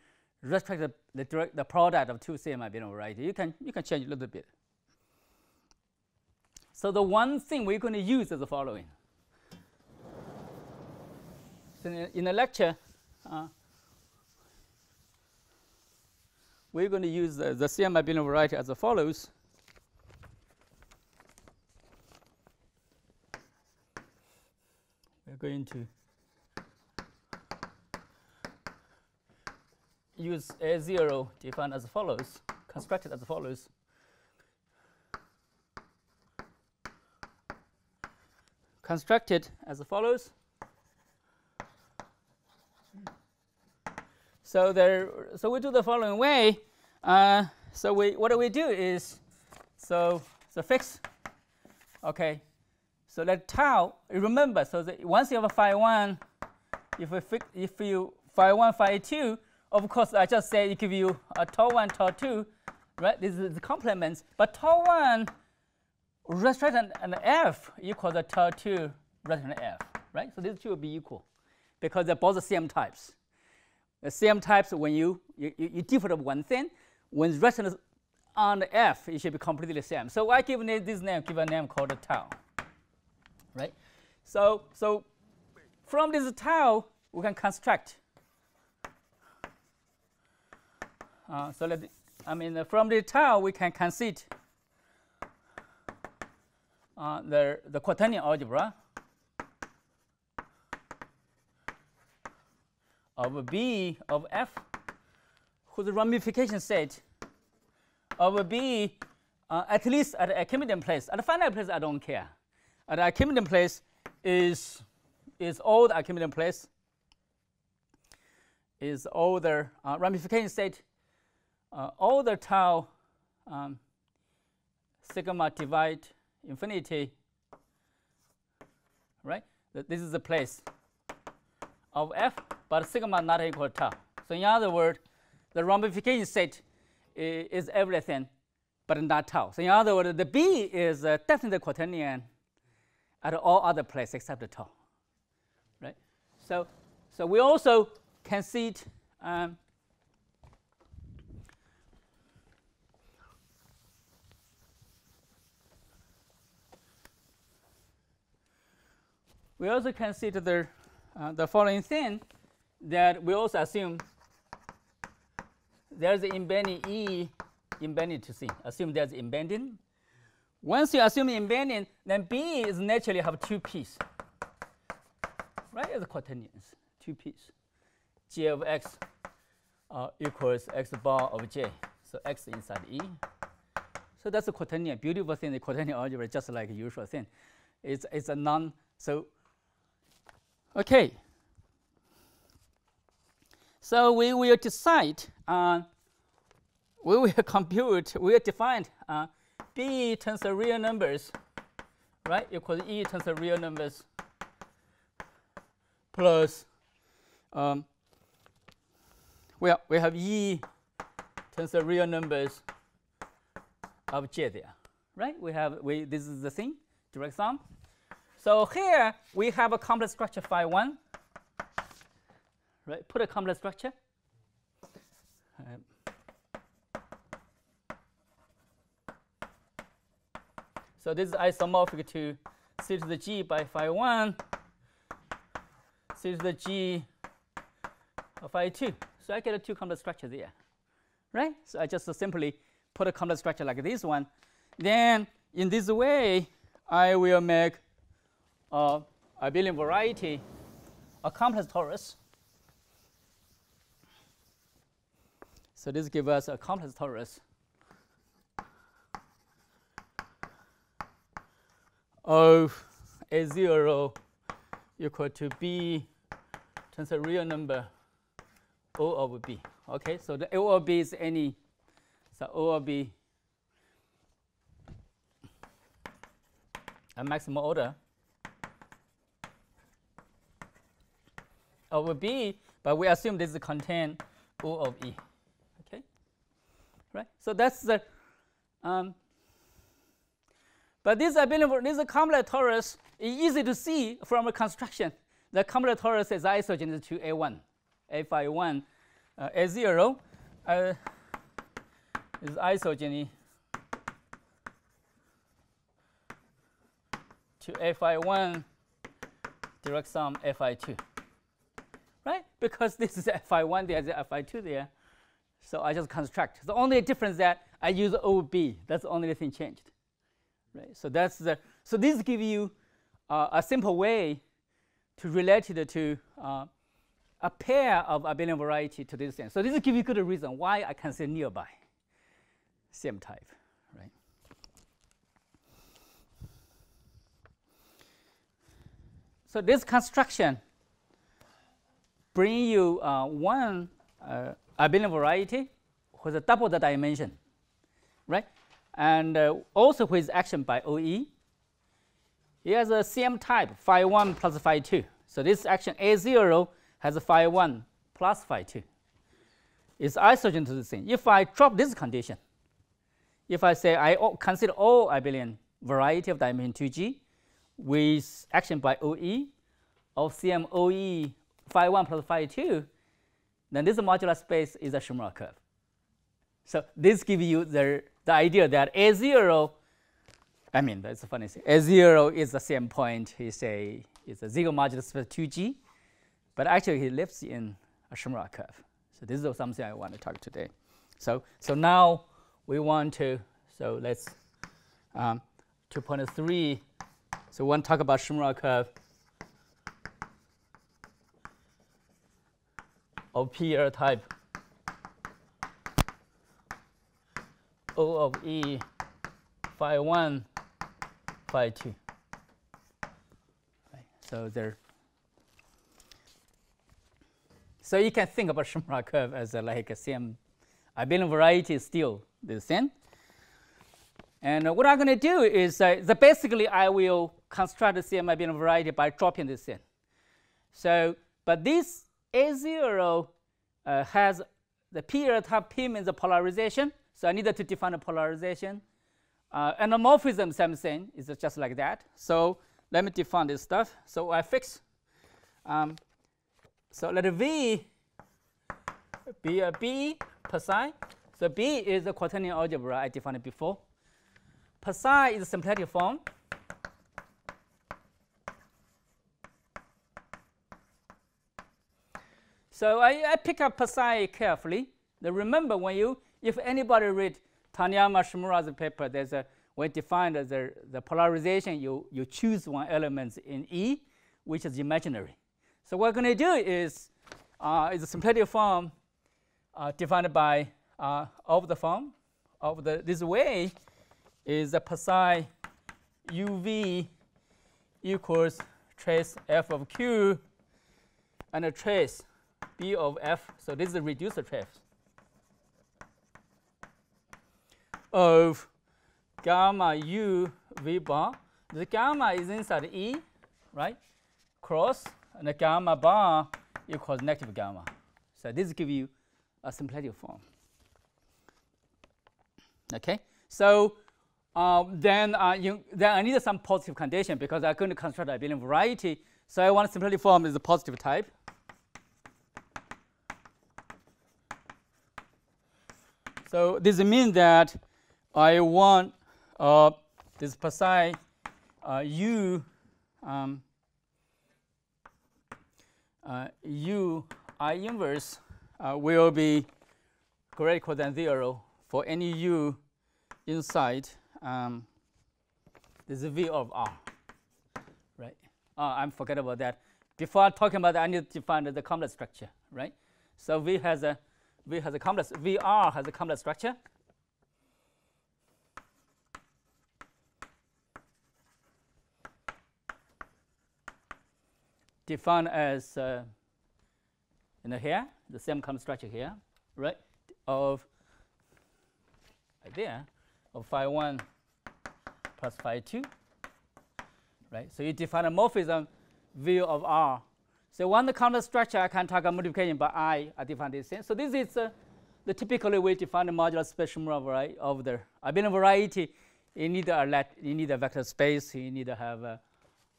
restrict the, the, direct, the product of two CM abelian variety. You can, you can change a little bit. So the one thing we're going to use is the following. So in, the lecture, uh, we're going to use the, the CM abelian variety as follows. We're going to use A0 defined as follows, constructed as follows. Constructed as follows. So there, so we do the following way. Uh, so we, what do we do is, so the fix, okay. So let tau, remember, so once you have a phi 1, if, we fix, if you phi 1, phi 2, of course, I just say it give you a tau 1, tau 2, right? This is the complements. But tau 1 restriction and f equals tau 2 restriction f, right? So these two will be equal because they're both the same types. The same types, when you, you, you differ one thing, when restriction on f, it should be completely the same. So I give this name, give a name called tau, right? So, so from this tau, we can construct Uh, so let, I mean, from the tau, we can concede uh, the, the quaternion algebra of B of F, whose ramification set of B uh, at least at Archimedean place. At the finite place, I don't care. At Archimedean place is, is all the Archimedean place, is all the uh, ramification set uh, all the tau um, sigma divide infinity, right? This is the place of f, but sigma not equal to tau. So in other words, the ramification set is, everything, but not tau. So in other words, the B is uh, definitely quaternion at all other places except the tau, right? So, so we also can concede um, we also consider the, uh, the following thing that we also assume there's an embedding E embedded to C. Assume there's embedding. Once you assume embedding, then B is naturally have two p's, right? As quaternions. two p's. j of x uh, equals x bar of j. So x inside E. So that's a quaternion, beautiful thing, the quaternion algebra, just like usual thing. It's, it's a non, so, okay. So we will decide, uh, we will compute, we will define uh, B turns of real numbers, right, equals E turns of real numbers plus, um, well, we have E turns of real numbers of J there, right? We have, we, this is the thing, direct sum. So here we have a complex structure phi 1, right? Put a complex structure. Um, so this is isomorphic to c to the g by phi 1, c to the g of phi 2. So I get a two complex structure there, right? So I just simply put a complex structure like this one. Then in this way, I will make Uh, a abelian variety, a complex torus. So this gives us a complex torus of a0 equal to b times a real number O of b. Okay, so the O of b is any so O of B a maximum order over B, but we assume this is contain O of E. Okay, right? So that's the. Um, but this abelian, this complex torus is easy to see from a construction. The complex torus is isogenous to A1, A phi 1, uh, A0. Uh, is isogeny to fi1 direct sum fi2 right because this is fi1 there's fi2 there. So I just construct. The only difference that I use OB that's the only thing changed right? So that's the so this give you uh, a simple way to relate it to uh, a pair of abelian variety to this thing so this give you good reason why I can say nearby CM type, right? So this construction bring you uh, one uh, abelian variety with double the dimension, right? And uh, also with action by OE. Here's a CM type, phi 1 plus phi 2. So this action A0 has a phi 1 plus phi 2. It's isogen to the thing. If I drop this condition, if I say I consider all abelian variety of dimension 2G with action by OE of CMOE phi 1 plus phi 2, then this modular space is a Shimura curve. So this gives you the, the idea that A0, I mean, that's a funny thing. A0 is the same point. He say it's a zero modular space 2G, but actually he lives in a Shimura curve. So this is something I want to talk today. So, so now we want to, so let's, um, 2.3, so we want to talk about Shimura curve of PEL type O of E phi 1, phi 2. Right. So there. So you can think about Shimura curve as a, like a same abelian variety is still the same. And what I'm going to do is uh, basically I will construct the CMI abelian variety by dropping this in. So, but this A0 uh, has the PEL type P means the polarization. So I needed to define the polarization. Uh, endomorphism, same thing, is just like that. So let me define this stuff. So I fix. Um, so let V be a B psi so B is the quaternion algebra I defined before. Psi is a symplectic form. So I, I pick up psi carefully. Now remember when you, if anybody read Taniyama Shimura's paper, there's a, we define the, the polarization, you, you choose one element in E, which is imaginary. So what we're going to do is, uh, is a symplectic form uh, defined by uh, of the form of the this way is the psi uv equals trace f of q and a trace b of f. So this is the reduced trace of gamma u v bar. The gamma is inside E, right? Cross and the gamma bar equals negative gamma. So this gives you a symplectic form. Okay, so um, then, uh, you, then I need some positive condition because going to construct a abelian variety. So I want symplectic form is a positive type. So this means that I want uh, this psi uh, u um, uh, u i inverse uh, will be greater than zero for any u inside um, this v of r, right? Uh, I'm forget about that. Before talking about that, I need to find the complex structure, right? So v has a v has a complex vr has a complex structure. defined as uh, you know here the same complex structure here, right? Of there of phi 1 plus phi 2, right? So you define a morphism V of R. So one the complex structure, I can talk about multiplication by I, I define this thing. So this is uh, the typically way to define the modular spectrum of, right, of the abelian variety. You need a let, you need a vector space. You need to have a,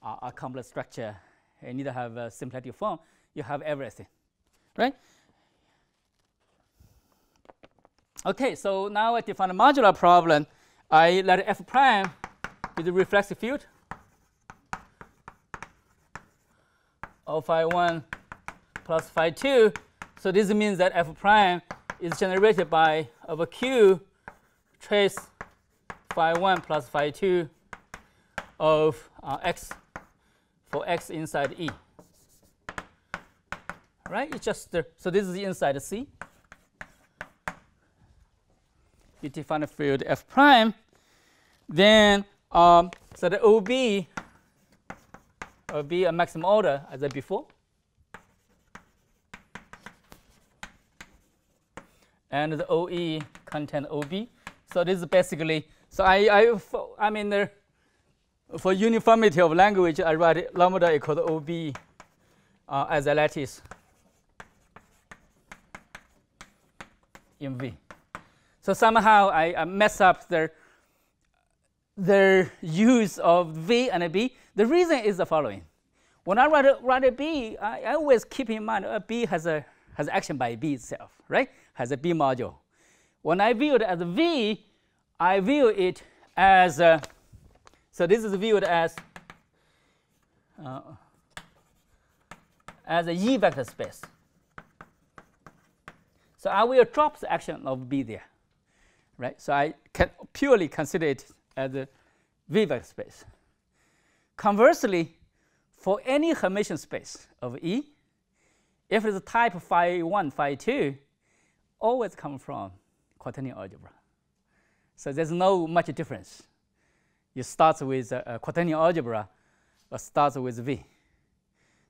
a, a complex structure. You need to have a symplectic form. You have everything, right? Okay, so now I define a modular problem. I let f prime be the reflex field of phi 1 plus phi 2. So this means that f prime is generated by a q trace phi 1 plus phi 2 of uh, x for x inside E. Right? It's just the, so this is the inside C you define a field f prime, then um, so the OB will be a maximum order as before. And the OE contain OB. So this is basically, so I, I, I mean, uh, for uniformity of language, I write lambda equal to OB uh, as a lattice in V. So somehow I, I mess up their, their use of V and B. The reason is the following. When I write a, write a B, I, I always keep in mind a B has a has action by B itself, right? Has a B module. When I view it as a V, I view it as a, so this is viewed as uh, as a E vector space. So I will drop the action of B there right? So I can purely consider it as a V-vector space. Conversely, for any Hermitian space of E, if it's type phi 1, phi 2, always come from quaternion algebra. So there's no much difference. You start with a quaternion algebra or start with V.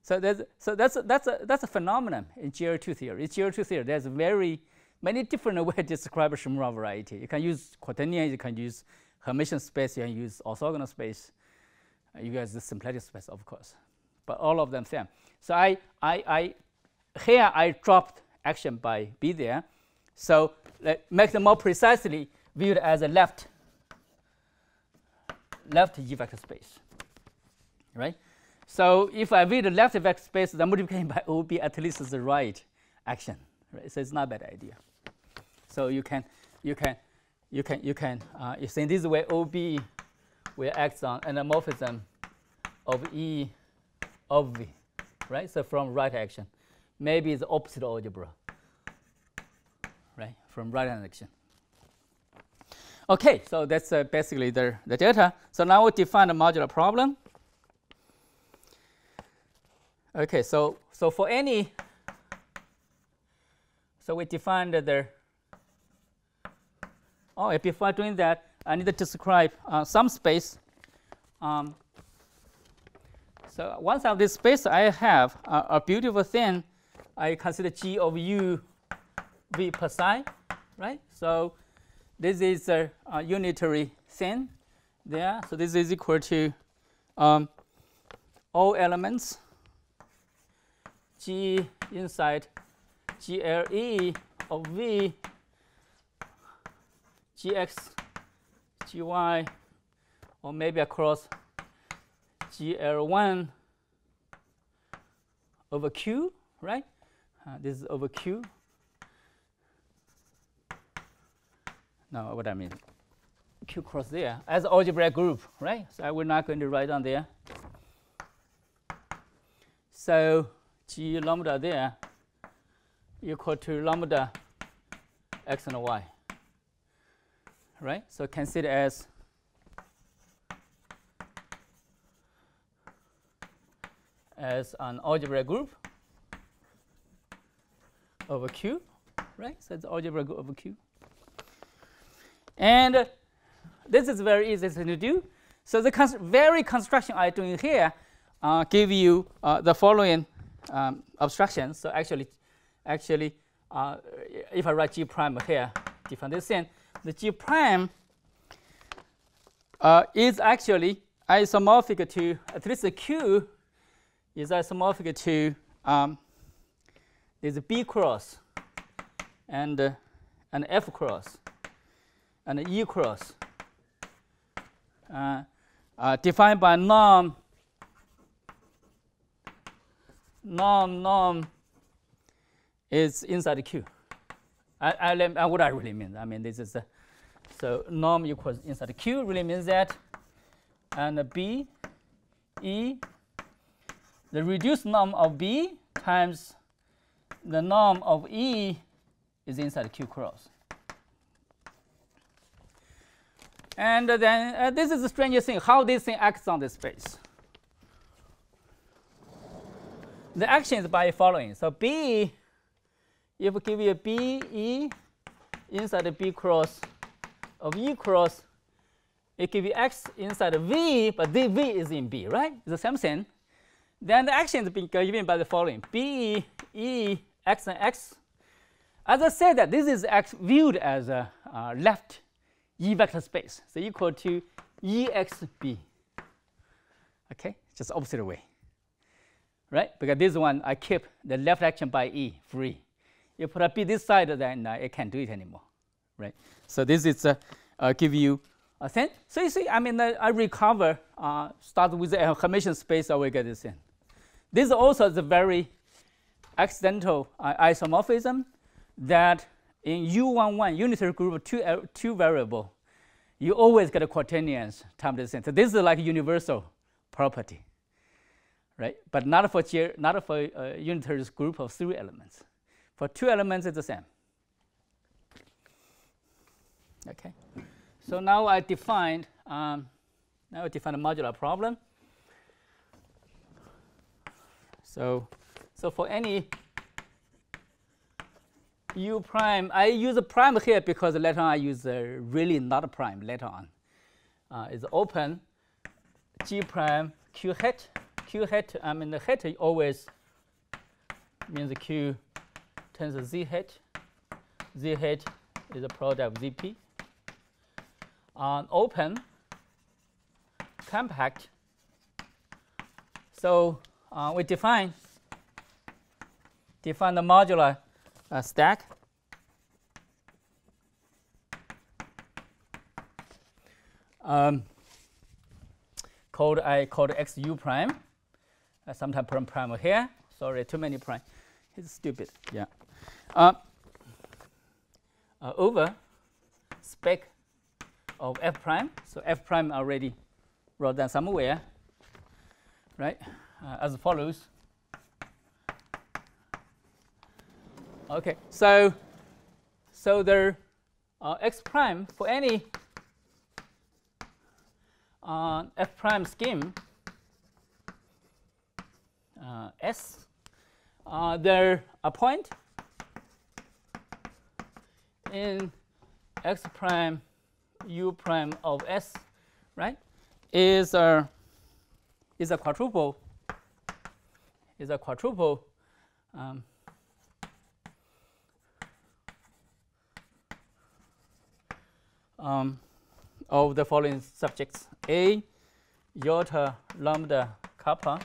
So, there's, so that's, that's, a, that's a phenomenon in GL2 theory. In GL2 theory, there's very many different ways to describe a Shimura variety. You can use quaternion, you can use Hermitian space, you can use orthogonal space. You use the symplectic space, of course. But all of them same. So I, I, I, here I dropped action by B there. So let make them more precisely viewed as a left, left E vector space, right? So if I view the left vector space, the multiplication by OB at least is the right action, right? So it's not a bad idea. So you can, you can, you can, you can, uh, you think this way OB will act on endomorphism of E of V, right? So from right action, maybe it's opposite algebra, right? From right hand action. Okay, so that's uh, basically the, the data. So now we define the modular problem. Okay, so so for any, so we defined the. Oh, before doing that, I need to describe uh, some space. Um, so once I have this space, I have a beautiful thing. I consider G of U V per psi, right? So this is a, a unitary thing there. So this is equal to um, all elements G inside GLE of V GX GY or maybe across GL1 over Q, right? Uh, this is over Q. Now, what I mean, Q cross there as algebraic group, right? So we're not going to write on there. So G lambda there equal to lambda x and y, right? So consider as as an algebraic group over Q, right? So it's algebraic group over Q. And this is very easy thing to do. So the cons very construction I'm doing here uh, give you uh, the following um, abstractions. So actually, actually, uh, if I write G prime here, thing, the G prime uh, is actually isomorphic to at least the Q is isomorphic to um, is B cross and uh, and F cross and E cross uh, uh, defined by norm norm norm is inside the Q. I, I, I, what I really mean, I mean this is so norm equals inside Q really means that, and B, E, the reduced norm of B times the norm of E is inside Q cross. And then uh, this is the strangest thing, how this thing acts on this space. The action is by following. So B, if we give you B, E, inside the B cross of E cross, it could be X inside of V, but the V is in B, right? It's the same thing. Then the action is being given by the following. B, E, X, and X. As I said that this is X viewed as a uh, left E vector space. So equal to EXB. Okay, just opposite way right? Because this one, I keep the left action by E free. If you put a B this side, then uh, it can't do it anymore, right? So this is uh, uh, give you a sense. So you see, I mean, uh, I recover, uh, start with a Hermitian space, I will get this in. This is also is a very accidental uh, isomorphism that in U11 unitary group of two, uh, two variable, you always get a quaternions times the same. So this is like a universal property right? But not for not for unitary group of three elements. For two elements, it's the same. Okay. So now I defined um, now I define a modular problem. So so for any u prime, I use a prime here because later on I use a really not a prime later on. Uh, it's open g prime q hat Q hat, I mean the hat always means Q turns Z hat. Z hat is a product of ZP. On open, compact. So uh, we define define the modular uh, stack. Um, called I called XU prime. I sometimes put prime here. Sorry, too many prime. It's stupid. Yeah. Uh, uh, over spec of f prime. So f prime already wrote down somewhere, right? Uh, as follows. Okay, so so the uh, x prime for any uh, f prime scheme uh, S. Uh, there a point in x prime u prime of S, right, is a is a quadruple is a quadruple um, um, of the following subjects A, iota, lambda, kappa.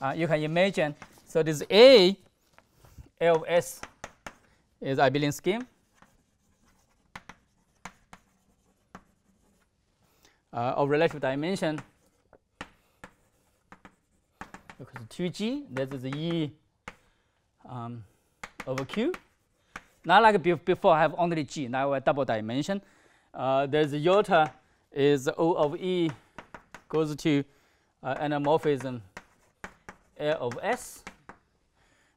Uh, you can imagine, so this A, L of S is abelian scheme. Of relative dimension because 2g, that is E um, over Q. Not like before, I have only G, now a double dimension. Uh, there's iota is O of E goes to uh, endomorphism L of S,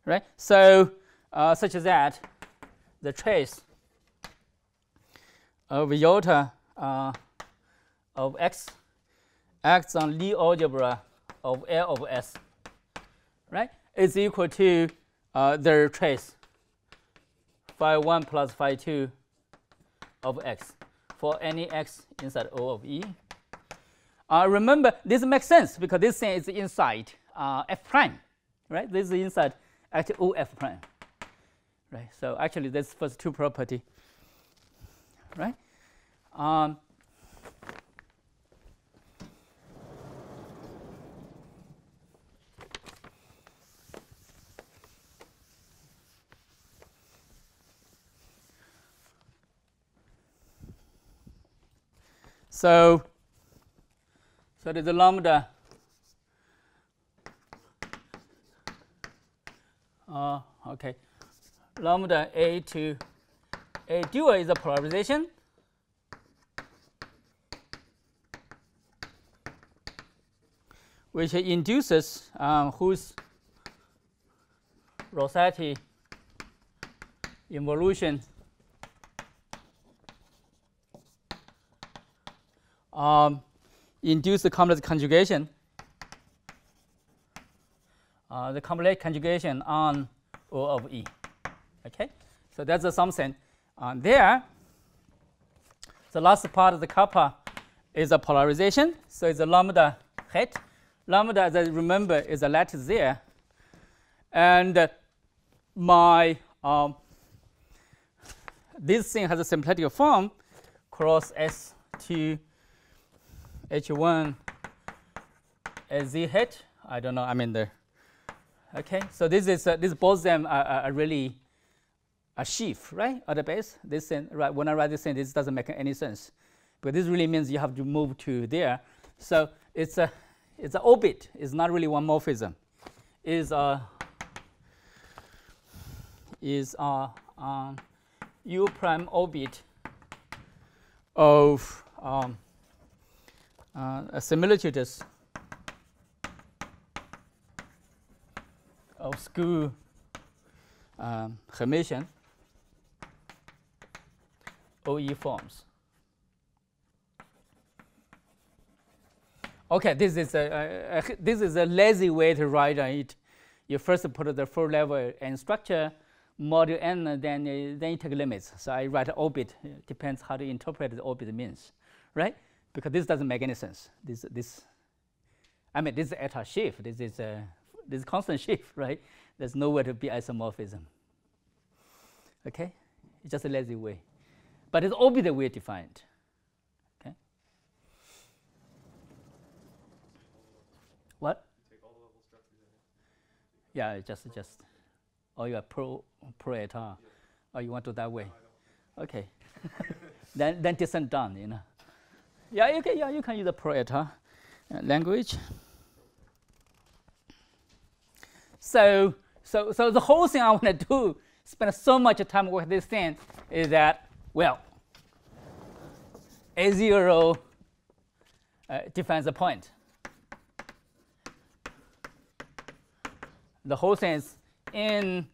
right? So uh, such that the trace of iota uh, of X acts on Lie algebra of L of S, right? Is equal to uh, their trace phi 1 plus phi 2 of X for any x inside O of E. Uh, remember, this makes sense because this thing is inside uh, f prime, right? This is inside at O f prime, right? So actually, this first two property, right? Um, So, so there's a lambda. Uh, okay. Lambda a to a dual is a polarization. Which induces um, whose Rosati involution um, induce the complex conjugation, uh, the complex conjugation on O of E. Okay, so that's the something uh, there. The last part of the kappa is a polarization, so it's a lambda hat. Lambda, as I remember, is a lattice there, and my um, this thing has a symplectic form cross S to H1 as Z hat. I don't know. I mean the. Okay, so this is uh, this both them are, are, really a sheaf, right? At the base, this thing, right? When I write this thing, this doesn't make any sense, but this really means you have to move to there. So it's a it's an orbit. It's not really one morphism. Is a is a um, u prime orbit of um, uh, a similitudes of school um, Hermitian OE forms. Okay, this is a, a, a, this is a lazy way to write it. You first put the full level and structure module n, then uh, then you take limits. So I write orbit. It depends how to interpret the orbit means, right? Because this doesn't make any sense. This, this, I mean, this is eta shift. This is a this is constant shift, right? There's nowhere to be isomorphism. Okay, it's just a lazy way, but it's all be the way defined. Okay. What? Yeah, just just. Or you are pro pro eta, yeah. or you want to that way. Okay. then then descent down, you know. Yeah, you can, yeah, you can use the Proeta uh, language. So, so, so the whole thing I want to do, spend so much time with this thing, is that, well, A0 uh, defines a point. The whole thing is in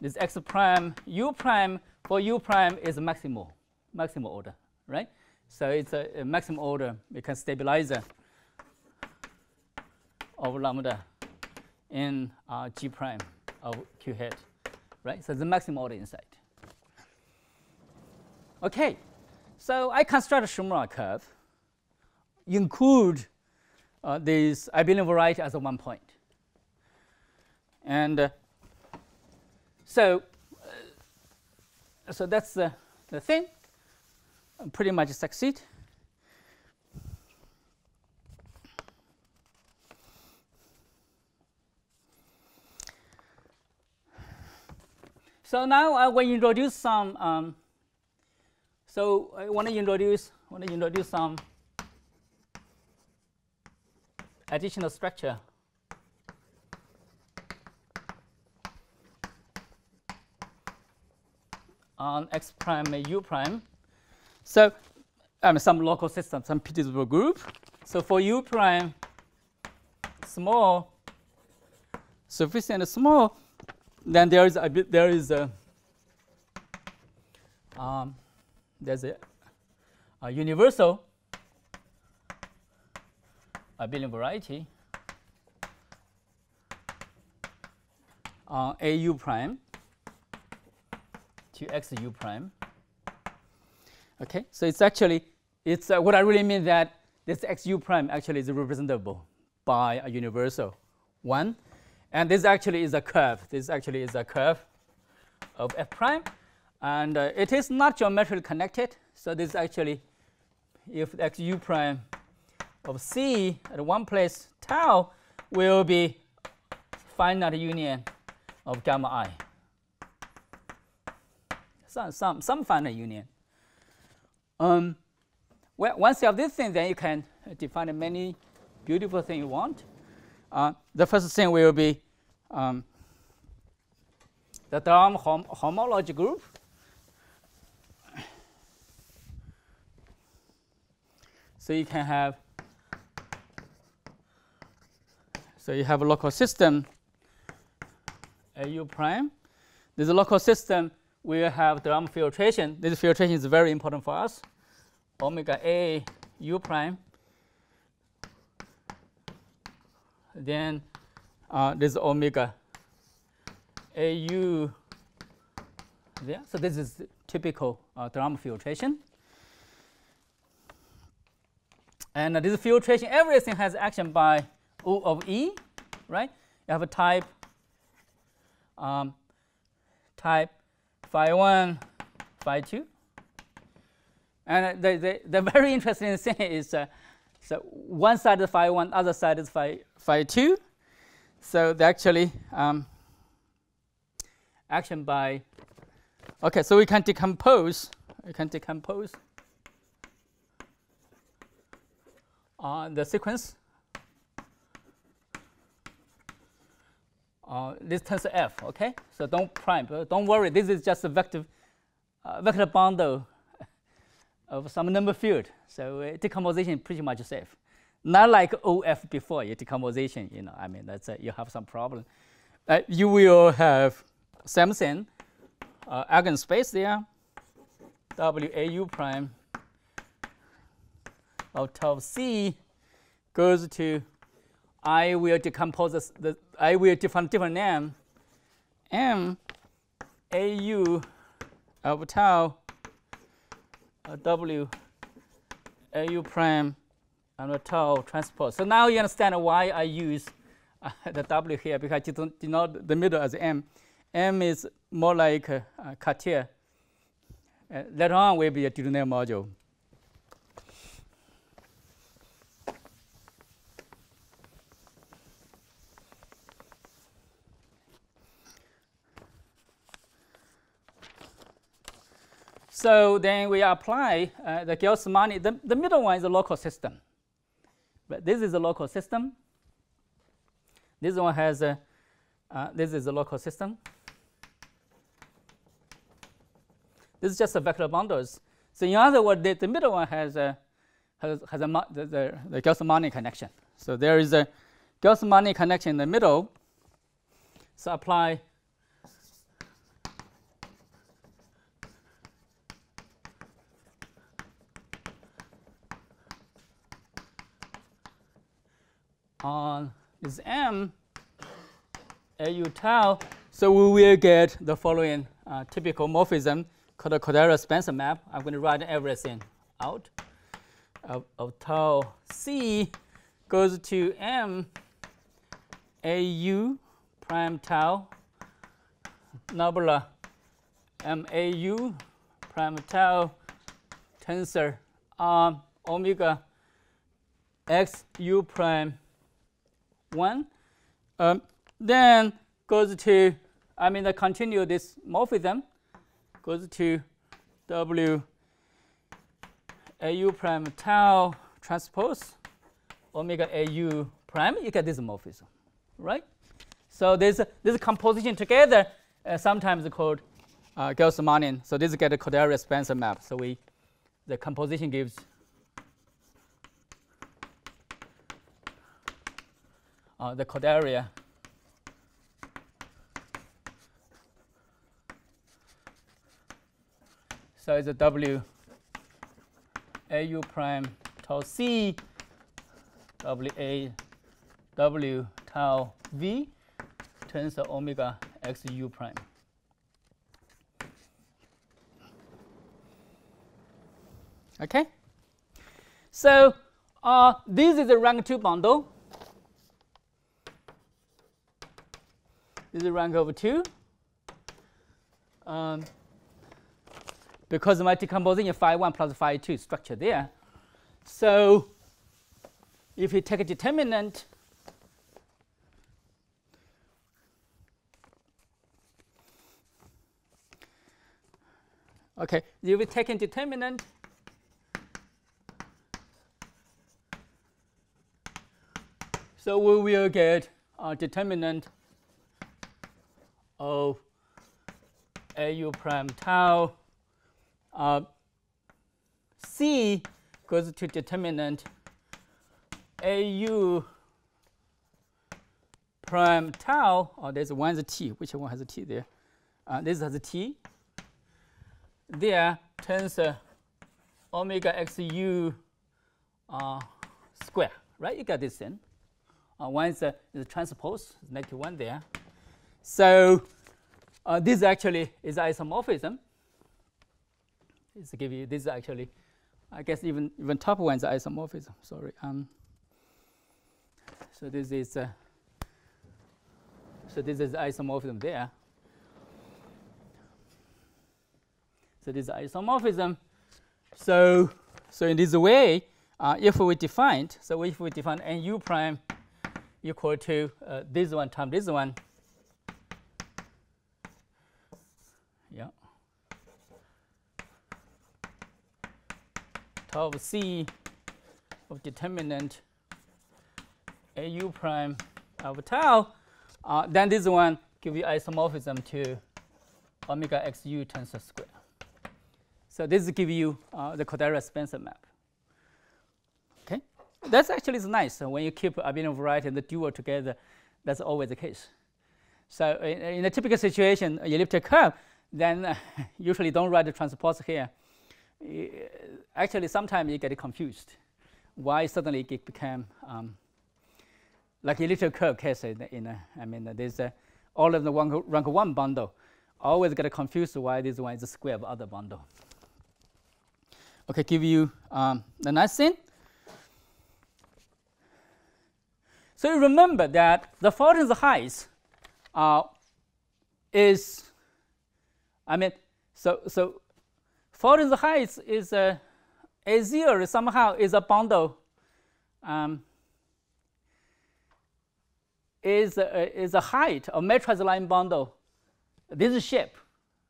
this x prime, u prime, for u prime is maximal, maximal order, right? So it's a, a maximum order. We can stabilize of lambda in uh, G prime of Q hat, right? So the maximum order inside. Okay, so I construct a Shimura curve, include uh, this abelian variety as a one point. And uh, so, uh, so that's the, the thing. Pretty much succeed. So now I will introduce some. Um, so I want to introduce want to introduce some additional structure. on x prime u prime. So um, some local system, some Petersburg group. So for u prime small, sufficient small, then there is a bit, there is a um, there's a, a universal abelian variety on AU prime to XU prime. Okay, so it's actually it's uh, what I really mean that this XU prime actually is representable by a universal one and this actually is a curve. This actually is a curve of f prime. And uh, it is not geometrically connected. So this actually, if x u prime of c at one place tau will be finite union of gamma i. Some, some, some finite union. Um, well, once you have this thing, then you can define many beautiful things you want. Uh, the first thing will be um, the term hom homology group. So you can have, so you have a local system, AU prime. This local system will have Dirac filtration. This filtration is very important for us. Omega A U prime. Then uh, this omega AU there. So this is typical uh, Dirac filtration. And uh, this filtration, everything has action by O of E, right? You have a type um, type phi 1, phi 2. And the, the, the very interesting thing is uh, so one side is phi 1, other side is phi, phi 2. So they actually um, action by, okay, so we can decompose, we can decompose uh, the sequence. Uh, this turns f, okay? So don't prime, don't worry, this is just a vector, uh, vector bundle of some number field. So uh, decomposition pretty much safe. Not like OF before your decomposition, you know, I mean, that's uh, you have some problem. Uh, you will have something, uh, eigenspace there, WAU prime of tau C goes to, I will decompose the, I will define different name, M AU of tau W AU prime and the tau transpose. So now you understand why I use uh, the W here because I don't denote the middle as M. M is more like uh, Cartier. Uh, later on will be a Dieudonné module. So then we apply uh, the Gauss-Manin. The, the middle one is a local system. But this is a local system. This one has a, uh, this is a local system. This is just a vector bundles. So in other words, the, the middle one has a, has, has a, the, the, the Gauss-Manin connection. So there is a Gauss-Manin connection in the middle. So apply on this M, AU tau. So we will get the following uh, typical morphism called the Kodaira-Spencer map. I'm going to write everything out of, of tau c goes to m au prime tau nabla mau prime tau tensor r omega x u prime 1 um, then goes to I mean, the continue this morphism goes to W AU prime tau transpose omega AU prime. You get this morphism, right? So this this composition together uh, sometimes called uh, Gauss-Manin. So this get a Kodaira-Spencer map. So we the composition gives uh, the Kodaira So it's a W AU prime tau C W A W tau V tensor omega X U prime. Okay. So uh, this is a rank 2 bundle. This is rank over 2. Um, because my decomposition phi 1 plus phi 2 structure there. So if you take a determinant, okay, if you take a determinant, so we will get a determinant of AU prime tau uh, C goes to determinant AU prime tau, oh, there's one's a T. Which one has a T there? Uh, this has a T. There, tensor omega xu uh, square, right? You got this in. Uh, one is is transpose, negative 1 there. So uh, this actually is isomorphism is give you this is actually, I guess even even top one is isomorphism. Sorry. Um. So this is uh, so this is isomorphism there. So this is isomorphism. So so in this way, uh, if we defined so if we define nu prime equal to uh, this one times this one of C of determinant AU prime of tau, uh, then this one give you isomorphism to omega xu tensor square. So this give you uh, the Kodaira-Spencer map. Okay, that's actually is nice. So when you keep abelian variety and the dual together, that's always the case. So in, in a typical situation, elliptic curve, then uh, usually don't write the transpose here actually sometimes you get confused. Why suddenly it became um, like a little curve case in, in a, I mean, there's all of the rank, rank 1 bundle. Always get confused why this one is a square of other bundle. Okay, give you um, the nice thing. So you remember that the Faltings height uh, is, I mean, so, so Faltings height is a, a zero somehow is a bundle um, is a, is a height of matrix line bundle. This is shape,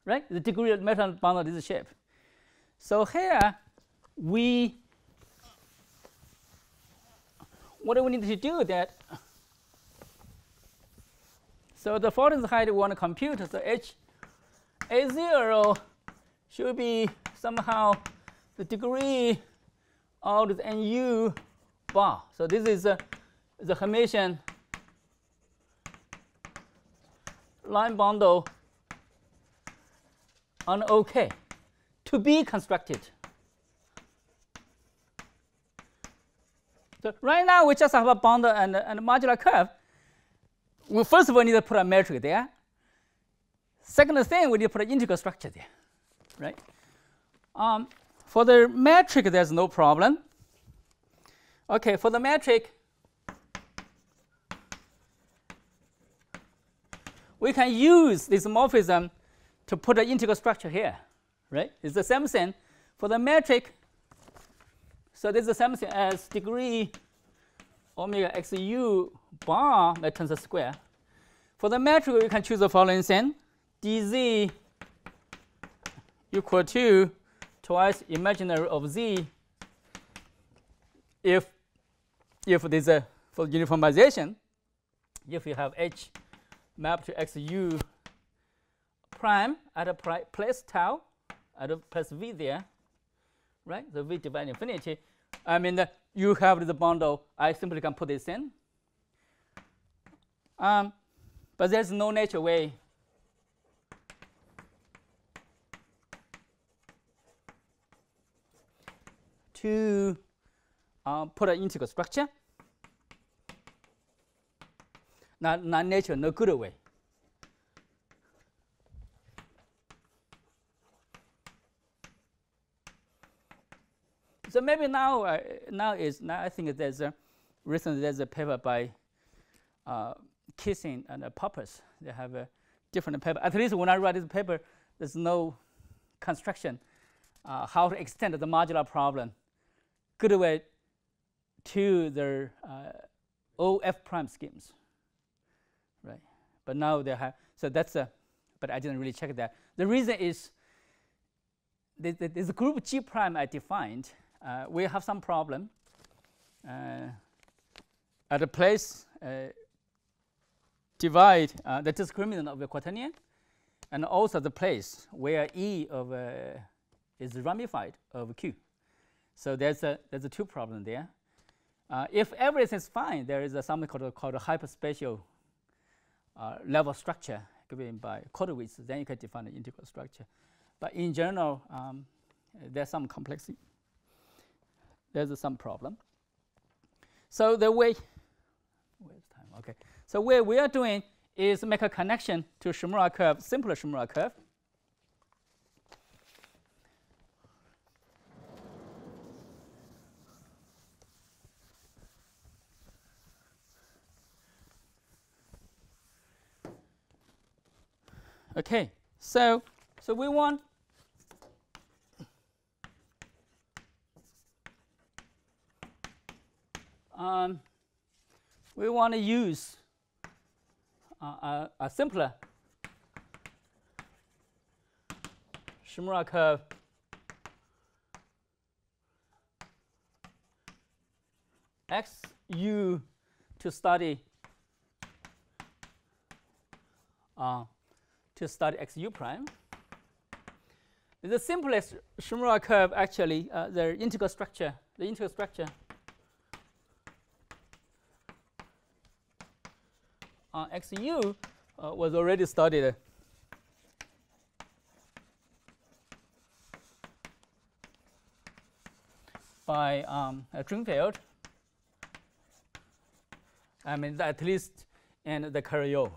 right? The degree of matrix bundle this is shape. So here we what do we need to do that? So the Faltings height we want to compute so h a zero should be somehow the degree of the nu bar. So this is uh, the Hermitian line bundle on OK to be constructed. So right now we just have a bundle and, and a modular curve. We first of all, need to put a metric there. Second thing, we need to put an integral structure there, right? Um, for the metric, there's no problem. Okay, for the metric, we can use this morphism to put an integral structure here, right? It's the same thing. For the metric, so this is the same thing as degree omega xu bar times square. For the metric, we can choose the following thing. dz equal to twice imaginary of z if if there's a for uniformization if you have h mapped to xu prime at a place tau at a place v there right? The v divided infinity. I mean uh, you have the bundle. I simply can put this in. Um, but there's no natural way to uh, put an integral structure. Not, not natural, no good way. So maybe now, uh, now is now I think there's a recently there's a paper by uh, Kisin and uh, Pappas. They have a different paper. At least when I write this paper, there's no construction uh, how to extend the modular problem good way to their uh, OF prime schemes, right? But now they have, so that's a, but I didn't really check that. The reason is this group G prime I defined, uh, we have some problem uh, at a place uh, divide uh, the discriminant of the quaternion and also the place where E of uh, is ramified of Q. So there's a there's a two problem there. Uh, if everything is fine, there is a something called called a hyperspecial uh, level structure given by Kottwitz. Then you can define the integral structure. But in general, um, there's some complexity. There's some problem. So the way, where's time? Okay. So what we are doing is make a connection to Shimura curve, simpler Shimura curve. Okay, so so we want um, we want to use uh, a, a, simpler Shimura curve x u to study uh, to study xu prime. The simplest Shimura curve actually, uh, the integral structure, the integral structure on xu uh, was already studied by um, Drinfeld. I mean, at least, and the Carayol.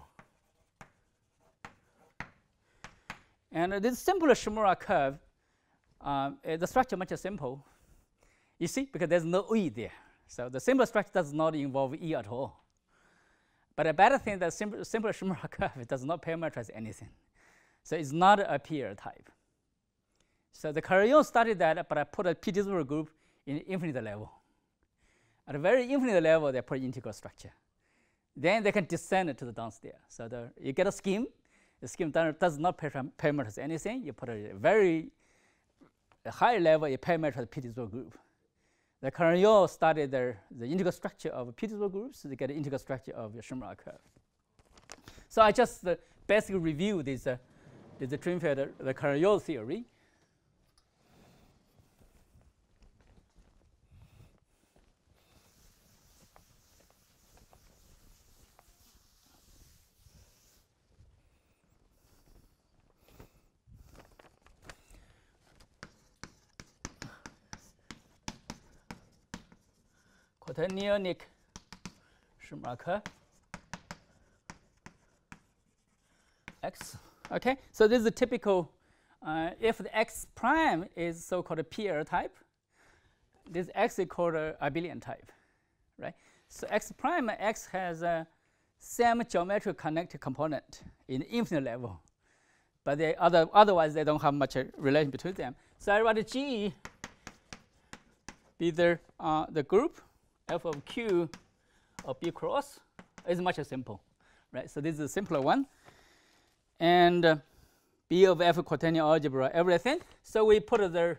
And this simple Shimura curve, uh, the structure much simple. You see, because there's no E there. So the simple structure does not involve E at all. But a better thing that simple, simple Shimura curve does not parameterize anything. So it's not a PEL type. So the Carayol studied that, but I put a Petersburg group in infinite level. At a very infinite level, they put integral structure. Then they can descend to the downstairs. So the, you get a scheme, the scheme does not pay parameterize anything. You put a very high level, you parameterize the Petersburg group. The Carayol studied the, the integral structure of Petersburg groups. They get the integral structure of the Shimura curve. So I just uh, basically review this, uh, this Drinfeld, the Carayol theory. Quaternionic Shimura curve. x. Okay, so this is a typical, uh, if the x prime is so-called a PEL type, this x is called a abelian type, right? So x prime x has a same geometric connected component in infinite level, but they other, otherwise they don't have much relation between them. So I write G be uh, the group f of q of b cross is much simple, right? So this is a simpler one. And uh, b of f quaternion algebra, everything. So we put the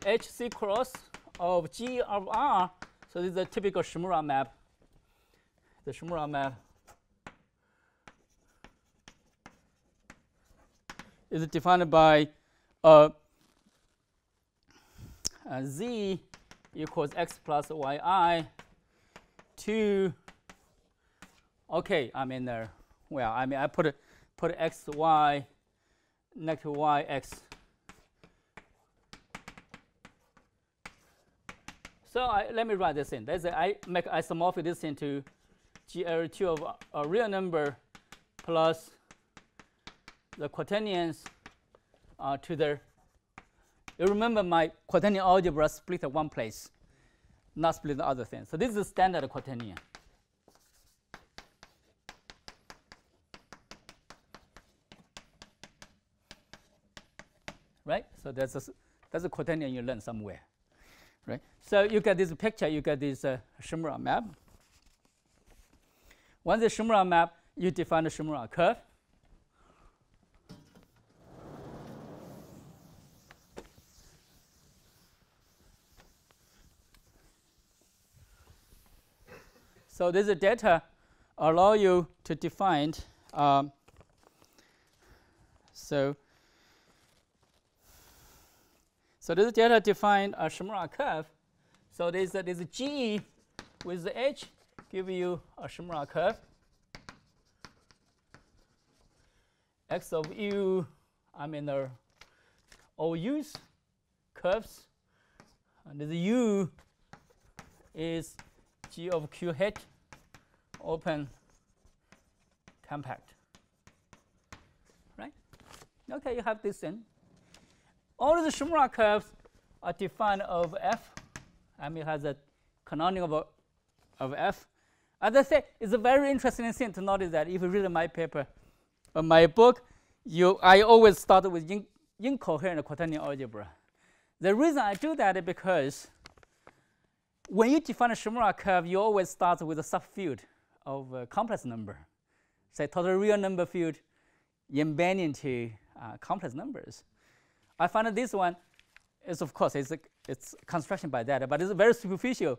hc cross of g of r. So this is a typical Shimura map. The Shimura map is defined by uh, uh, z equals x plus yi to okay I'm in there. well I mean I put put x y negative y x so I, let me write this in say I make isomorphic this into GL2 of a real number plus the quaternions uh, to the you remember my quaternion algebra split at one place, not split the other thing. So this is a standard quaternion. Right? So that's a, that's a quaternion you learn somewhere. Right? So you get this picture, you get this uh, Shimura map. Once the Shimura map, you define the Shimura curve. So this data allow you to define. Um, so so this data define a Shimura curve. So this this G with the H give you a Shimura curve. X of u, I mean the all u's curves, and the u is G of Q H open compact. Right? Okay, you have this in. All the Shimura curves are defined of F. I mean, has a canonical of, F. As I say, it's a very interesting thing to notice that if you read my paper, uh, my book, you, I always start with in, incoherent quaternion algebra. The reason I do that is because when you define a Shimura curve, you always start with a subfield of a complex number, say total real number field embedded into uh, complex numbers. I find that this one is, of course, it's, a, it's construction by data, but it's very superficial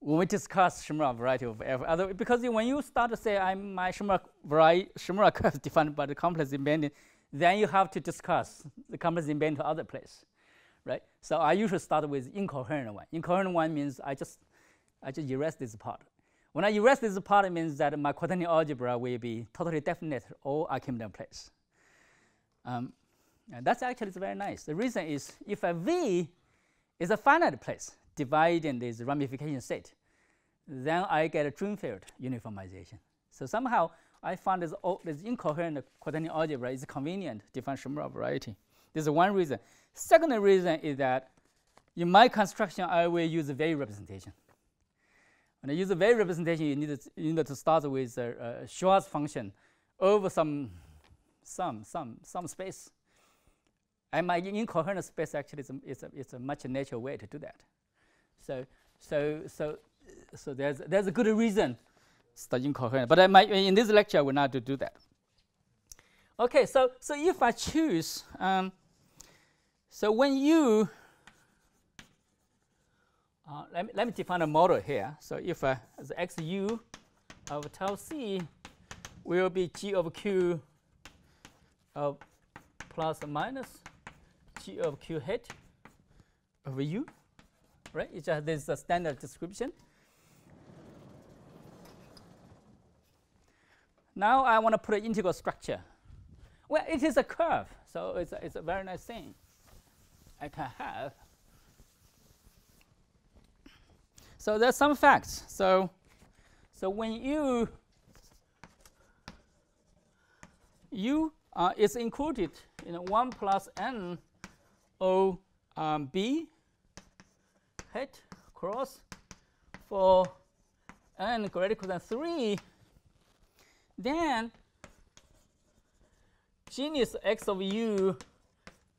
when we discuss Shimura variety of F. Other, because when you start to say I'm my Shimura variety, Shimura curve defined by the complex embedding, then you have to discuss the complex embedding to other place, right? So I usually start with incoherent one. Incoherent one means I just I just erase this part. When I erase this part, it means that my quaternion algebra will be totally definite or accumulated place. Um, that's actually very nice. The reason is if a V is a finite place dividing this ramification set, then I get a Drinfeld uniformization. So somehow I find this, this incoherent quaternion algebra is convenient to define variety. This is one reason. Second reason is that in my construction, I will use a Weil representation. I use a Weil representation, you need to, you need to start with a, a Schwartz function over some, some, some, some space. And my incoherent space actually is a, is a, is a much natural way to do that. So, so, so, so there's, there's a good reason start incoherent. But I might, in this lecture, I will not do that. Okay, so, so if I choose, um, so when you uh, let, me, let me define a model here. So if uh, the xu of tau c will be g of q of plus or minus g of q hat over u, right? It's just this is a standard description. Now I want to put an integral structure. Well, it is a curve, so it's a, it's a very nice thing. I can have So there's some facts. So, so when you u uh, is included in 1 plus n o um, b hat cross for n greater than 3, then genus x of u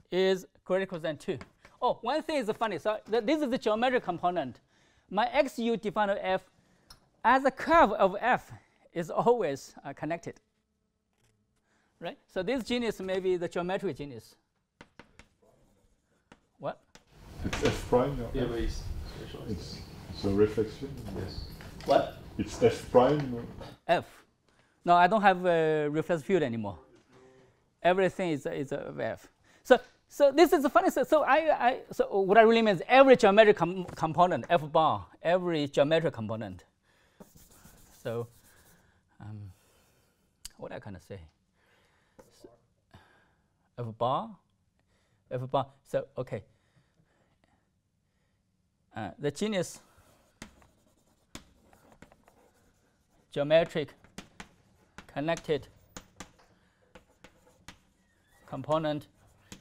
is greater than 2. Oh, one thing is funny. So th this is the geometric component. My xu defined of f as a curve of f is always uh, connected. Right? So this genus may be the geometric genus. What? It's f prime. Yeah, Yeah, but it's it's, it's a reflection. Yes. What? It's f prime. F. No, I don't have a reflex field anymore. Everything is, is a F. So, so this is the funny thing. So, I, I, so what I really mean is every geometric com component, F bar, every geometric component. So, um, what I kind of say? So, F bar, F bar. So, okay. Uh, the genus geometric connected component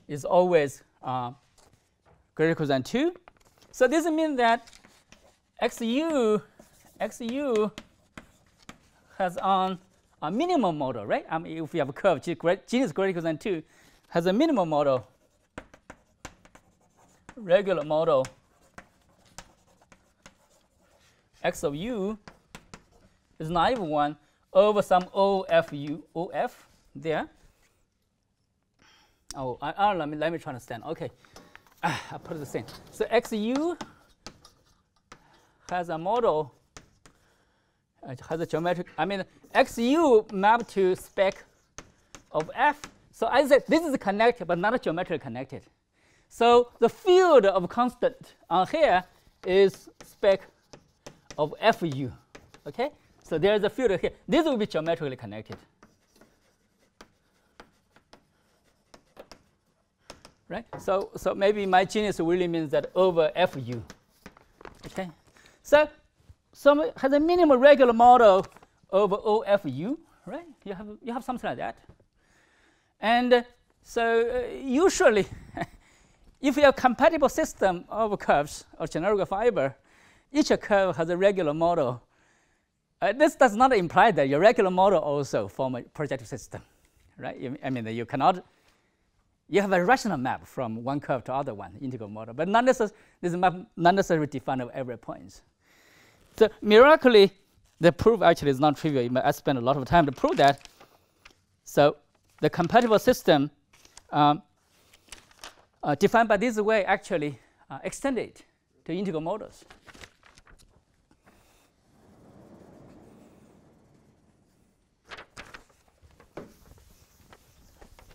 is always uh, greater than 2. So this means that xu, xu has on a minimum model, right? I mean, if we have a curve, g is greater than 2, has a minimum model, regular model x of u is naive one over some OFU, OF there. Oh, let, me, let me try to understand. Okay, ah, I put it the same. So XU has a model, uh, has a geometric, I mean, XU mapped to spec of F. So I said this is connected, but not geometrically connected. So the field of constant on here is spec of FU, okay? So there is a field here. This will be geometrically connected. Right? So, so maybe my genus really means that over FU. Okay? So, some has a minimal regular model over OFU, right? You have, you have something like that. And uh, so uh, usually, if you have compatible system of curves or generic fiber, each curve has a regular model uh, this does not imply that your regular model also form a projective system, right? I mean, you cannot, you have a rational map from one curve to other one, integral model, but not necessarily, this map not necessarily defined at every point. So miraculously, the proof actually is not trivial. I spent a lot of time to prove that. So the compatible system um, uh, defined by this way actually uh, extended to integral models.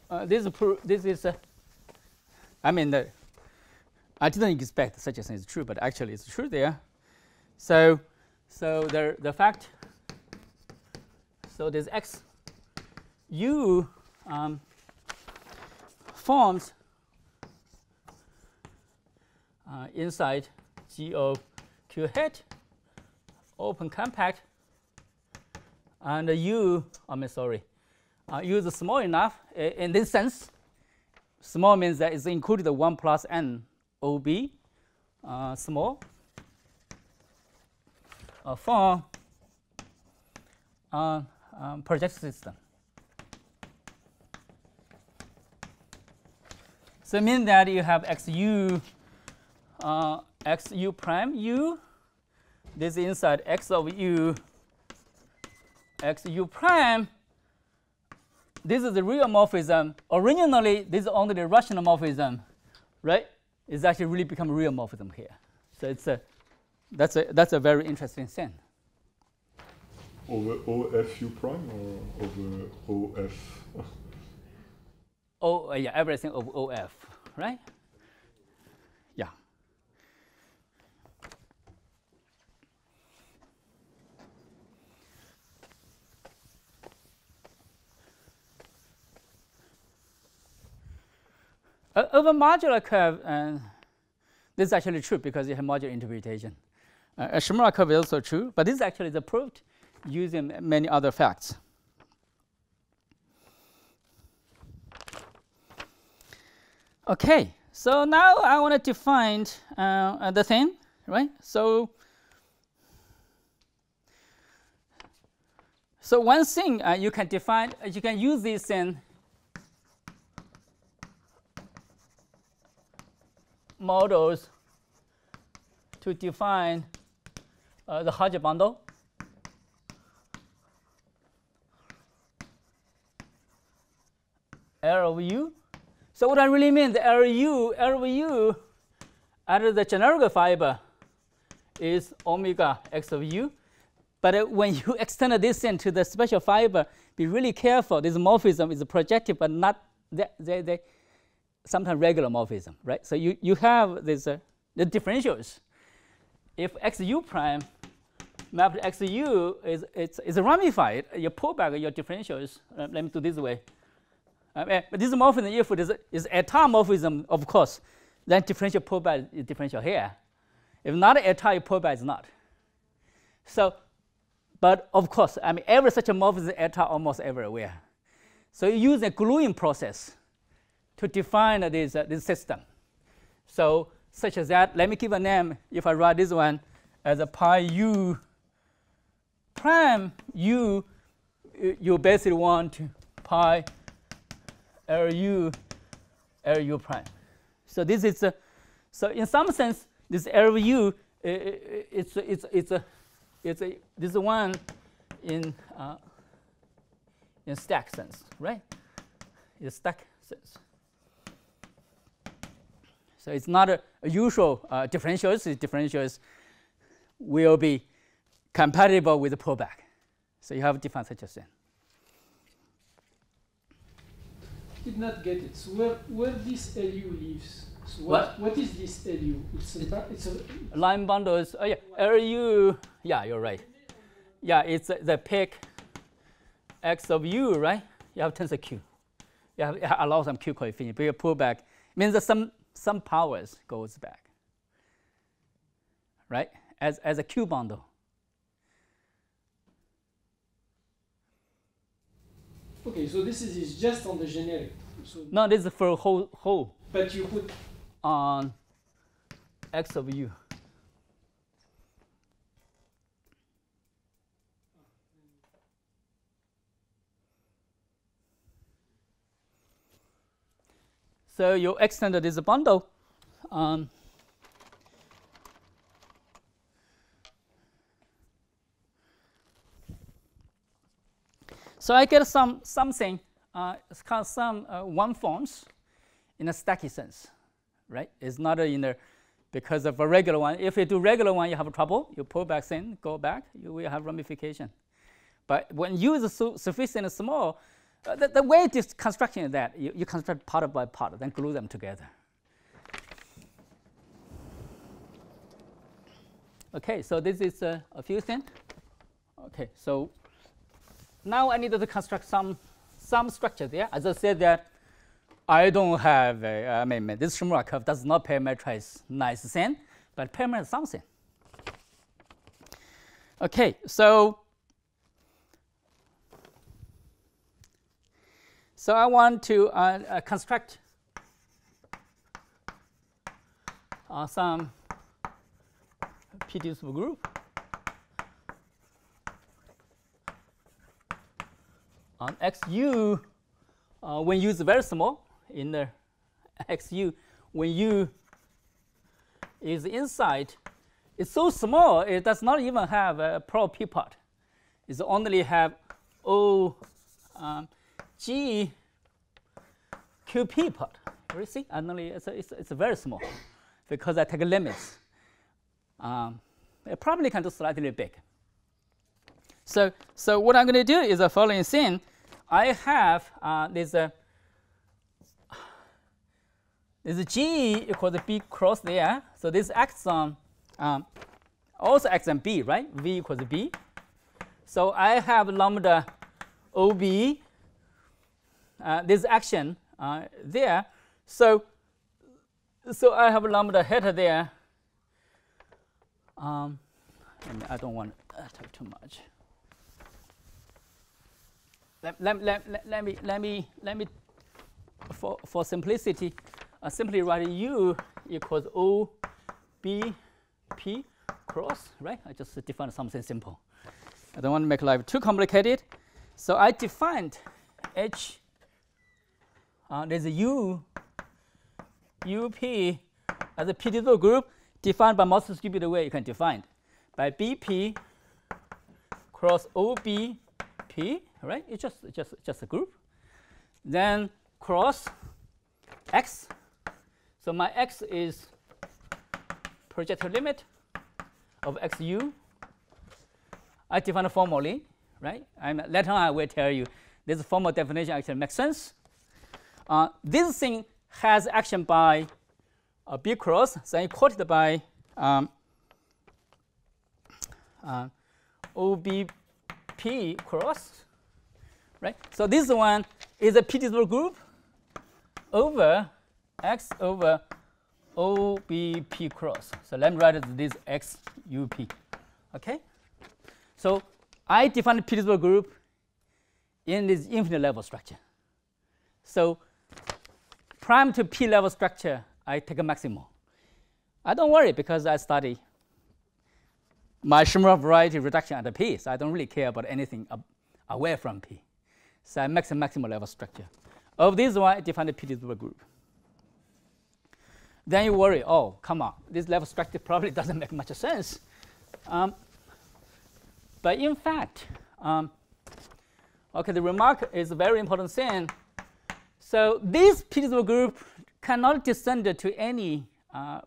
Uh, this this is, uh, I mean, uh, I didn't expect such a thing is true, but actually it's true there. So, so the the fact. So this x u um, forms uh, inside G of Q hat, open compact, and u. I mean, sorry uh, use small enough in this sense. Small means that it's included 1 plus n OB uh, small uh, for uh, um, project system. So it means that you have xu, uh, xu prime u, this inside x of u, xu prime this is the real morphism. Originally, this is only the rational morphism, right? It's actually really become a real morphism here. So it's a, that's a, that's a very interesting thing. Over OFU prime or over OF? oh, yeah, everything over OF, right? Uh, over modular curve, uh, this is actually true because you have modular interpretation. Uh, a Shimura curve is also true, but this is actually the proof using many other facts. Okay, so now I want to find uh, the thing, right? So, so one thing uh, you can define, you can use this thing models to define uh, the Hodge bundle. L of u. So what I really mean, the LU, out the generic fiber is omega x of u. But uh, when you extend this into the special fiber, be really careful. This morphism is projective, but not they, they, they sometimes regular morphism, right? So you, you have this uh, the differentials. If xu prime mapped to xu is it's, it's ramified, you pull back your differentials. Uh, let me do this way. Uh, but this morphism, if it is, is étale morphism, of course, then differential pullback is differential here. If not étale, pullback is not. So, but of course, I mean, every such a morphism is étale almost everywhere. So you use a gluing process to define this, uh, this system. So such as that, let me give a name, if I write this one as a pi u prime u, uh, you basically want pi Lu, Lu prime. So this is a, so in some sense, this Lu, uh, it's it's it's a it's a this one in uh, in stack sense, right? In stack sense. So it's not a, a usual uh, differentials. differentials will be compatible with the pullback. So you have define such did not get it. So where, where this LU lives? So what, what is this LU? It's a, it's a line bundles. Oh yeah, LU. Yeah, you're right. Yeah, it's the pick x of u, right? You have tensor q. You have allow some q coefficient, but you pull back means that some some powers goes back, right? As as a q bundle. Okay, so this is, is just on the generic. So no, this is for whole whole. But you put on x of u. So your you is a bundle. Um, So I get some something, uh, called some uh, one forms in a stacky sense, right? It's not in the because of a regular one. If you do regular one, you have trouble. You pull back in, go back, you will have ramification. But when you use su sufficient small, uh, the, the way this construction is that you, you construct part by part, then glue them together. Okay, so this is uh, a few things. Okay, so now I need to construct some some structure there. As I said that I don't have a, I mean this Shimura curve does not parameterize nice thing, but parameterize something. Okay, so so I want to uh, uh, construct some PT group. on xu, uh, when u is very small in the xu, when u is inside, it's so small it does not even have a pro p part. It only have O um, G QP part. You see, only it's, it's, it's very small because I take limits. Um, it probably can do slightly big. So, so what I'm going to do is the following thing. I have uh, this uh, this G equals B cross there. So this acts on um, also acts on B, right? V equals B. So I have lambda OB, this action uh, there. So, so I have a lambda head there. Um, I don't want to talk too much let, let, let, let, me let me let me for for simplicity I simply write U equals O B P cross, right? I just define something simple. I don't want to make life too complicated. So I defined H, uh, there's a U, UP as a p-divisible group defined by most stupid way you can define by BP cross OBP, right? It's just, just, just a group. Then cross X. So my X is projective limit of XU. I define it formally, right? And later on I will tell you this formal definition actually makes sense. Uh, this thing has action by a B cross, then quoted by um, uh, OBP cross, right? So this one is a p-divisible group over X over OBP cross. So let me write this XUP, okay? So I define a p-divisible group in this infinite level structure. So prime to p level structure, I take a maximal. I don't worry because I study my Shimura variety reduction at p, so I don't really care about anything away from p. So I make a maximal level structure. Of this one, I define a p-divisible group. Then you worry, oh, come on, this level structure probably doesn't make much sense. Um, but in fact, um, okay, the remark is a very important thing. So this p-divisible group cannot descend to any uh,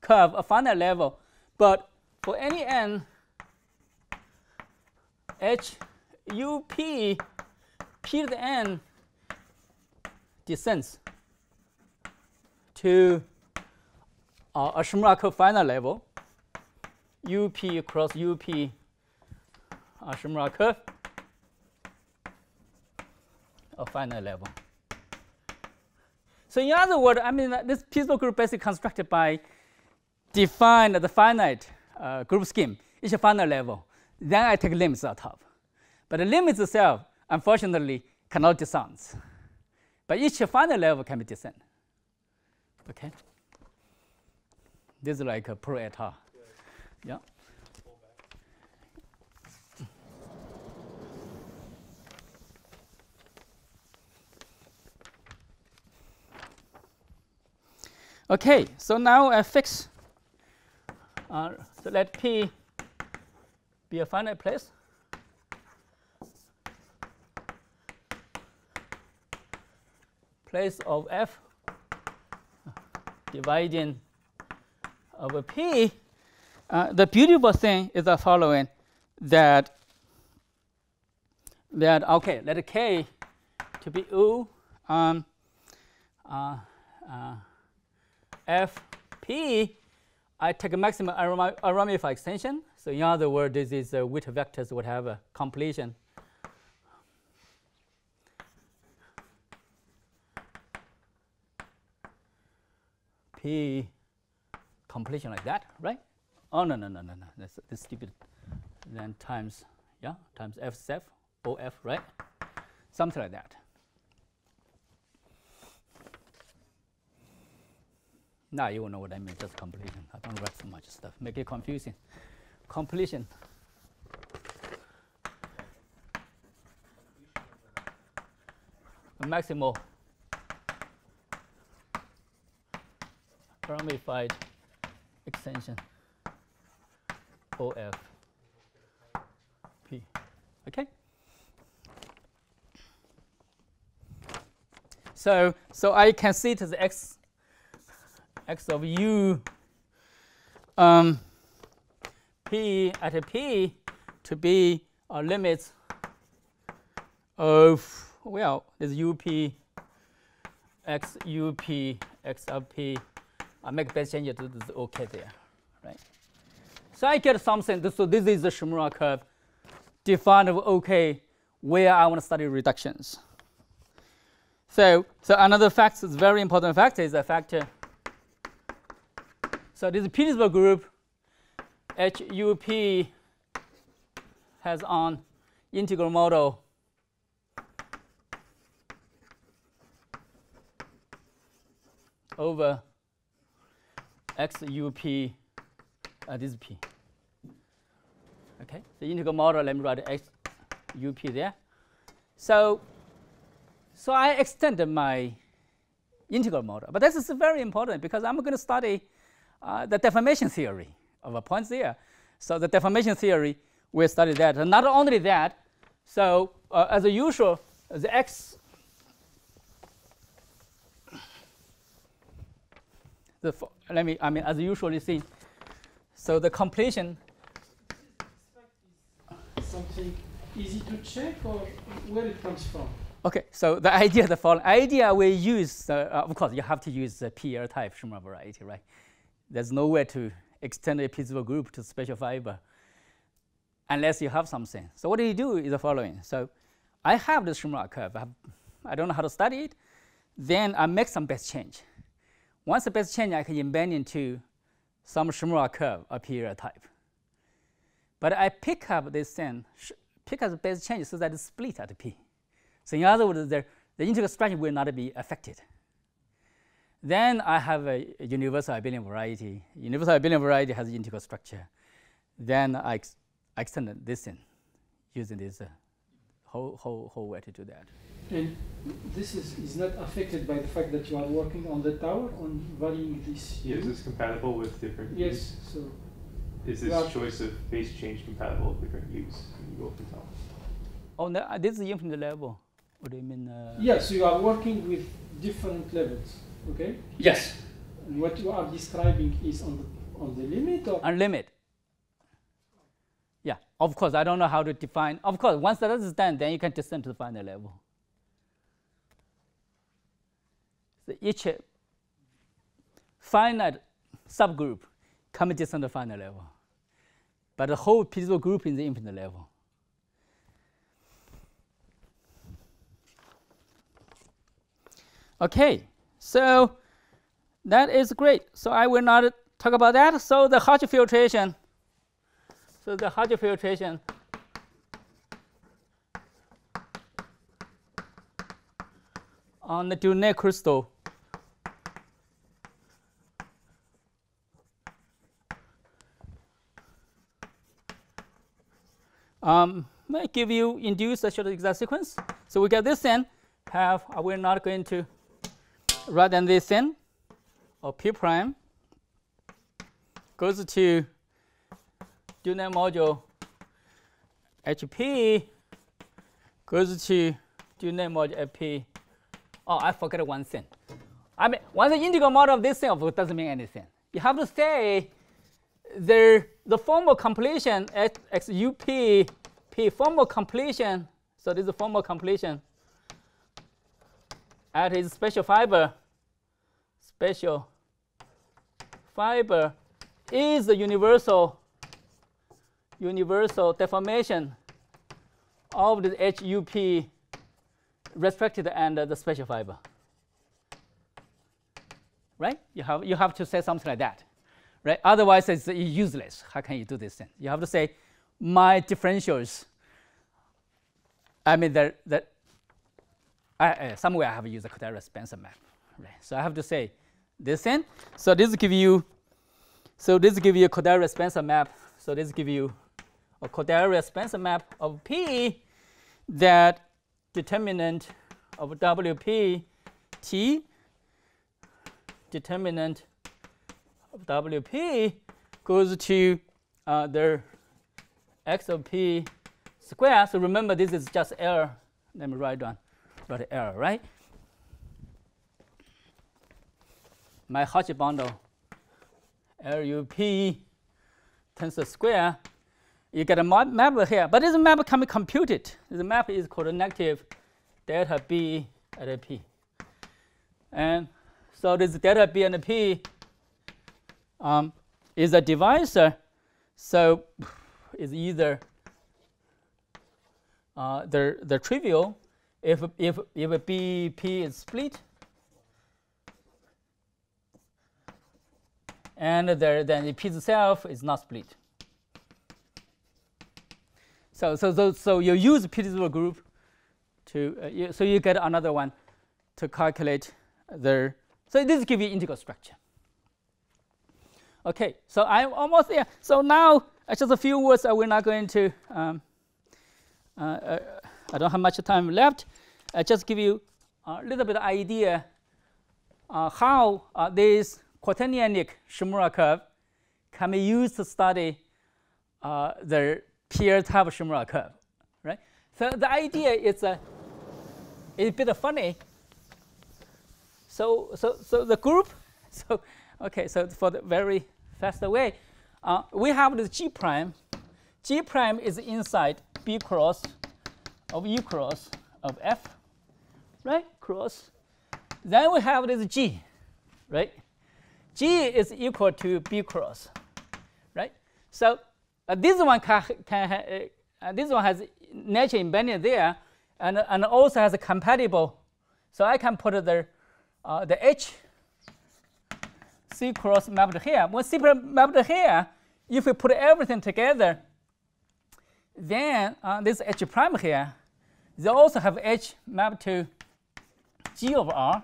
curve, a finite level, but for any n, h u p p to the n descends to uh, a Shimura finite level, up cross up a curve a finite level. So in other words, I mean, this p-divisible group basically constructed by define the finite uh, group scheme, each finite level. Then I take limits on top. But the limits itself, unfortunately, cannot descend. But each finite level can be descend. Okay? This is like a pro-étale. Yeah. Okay, so now I fix, uh, so let P be a finite place. Place of F dividing over P. Uh, the beautiful thing is the following, that, that okay, let K to be U um, uh, uh, Fp, I take a maximum Aramitov extension. So in other words, this is uh, a Witt vectors would have a completion. P completion like that, right? Oh no no no no no, that's, that's stupid. Then times yeah times F F O F right, something like that. Now you will know what I mean, just completion. I don't write so much stuff, make it confusing. Completion. Maximal ramified extension OF P. Okay? So, so I can see it as x x of u um, p at p to be a limit of, well, this up x up x of p. I make that change to this OK there, right? So I get something. So this is the Shimura curve defined of OK where I want to study reductions. So, so another fact is very important factor is the factor so this p-divisible group HUP has on integral model over x u p, uh, this p. Okay, the integral model, let me write x u p there. So, so I extended my integral model, but this is very important because I'm going to study uh, the deformation theory of a point there. So the deformation theory, we study that. And not only that, so uh, as usual, the x, the let me, I mean, as usually seen. So the completion. Something easy to check or where it comes from? Okay, so the idea the following idea we use, uh, of course, you have to use the PEL type Shimura variety, right? There's no way to extend a p-divisible group to special fiber unless you have something. So what do you do is the following. So I have this Shimura curve. I, have, I don't know how to study it. Then I make some base change. Once the base change, I can embed into some Shimura curve, a PEL type. But I pick up this thing, pick up the base change so that it split at P. So in other words, the, the integral structure will not be affected. Then I have a, a universal abelian variety. Universal abelian variety has integral structure. Then I, ex I extend this in using this uh, whole, whole, whole way to do that. And this is, is not affected by the fact that you are working on the tower on varying this. Yeah, is this compatible with different Yes, use? so Is this Well- choice of base change compatible with different use when you go up and down? Oh, no, uh, this is infinite level. What do you mean? Uh, yeah, so you are working with different levels, okay? Yes. And what you are describing is on the on the limit or On limit. Yeah, of course, I don't know how to define. Of course, once that is done, then you can descend to the final level. So each uh, finite subgroup can descend to the final level. But the whole p-divisible group is the infinite level. Okay, so that is great. So I will not talk about that. So the Hodge filtration. So the Hodge filtration. On the Dieudonné crystal. Um, may give you induce a short exact sequence. So we get this in. Have we're not going to rather than this in or p prime goes to Dieudonné module HP goes to Dieudonné module FP. Oh, I forgot one thing. I mean, once the integral model of this thing of doesn't mean anything. You have to say the the formal completion at xup p formal completion. So this is formal completion at its special fiber. Special fiber is the universal universal deformation of the HUP respected and the special fiber. Right? You have, you have to say something like that. Right? Otherwise, it's useless. How can you do this thing? You have to say, my differentials. I mean, the, the, I, uh, somewhere I have used a Kodaira-Spencer map. Right? So I have to say this thing. So this give you, so this give you a Kodaira-Spencer map. So this give you a Kodaira-Spencer map of P that determinant of WP T determinant of WP goes to uh, the x of P square. So remember this is just error. Let me write down, write error, right? My Hodge bundle LUP tensor square you get a map here, but this map can be computed. This map is called negative delta B at P. And so this delta B and P um, is a divisor. So it's either uh, the, the trivial if, if, if BP is split and there, then the P itself is not split. So, so, so, so you use Petersburg group to, uh, you, so you get another one to calculate the So this gives you integral structure. Okay, so I'm almost there. So now, uh, just a few words. Uh, we're not going to. Um, uh, uh I don't have much time left. I just give you a little bit of idea uh, how uh, this quaternionic Shimura curve can be used to study the pure type Shimura curve, right? So the idea is a, a bit funny. So, so, so the group, so, okay, so for the very fast way, uh, we have this G prime. G prime is inside B cross of E cross of F, right, cross. Then we have this G, right? G is equal to B cross, right? So uh, this one can, can uh, uh, this one has nature embedded there, and, and also has a compatible. So I can put the uh, the H C cross mapped here. When C mapped here, if we put everything together, then uh, this H prime here, they also have H mapped to G of R.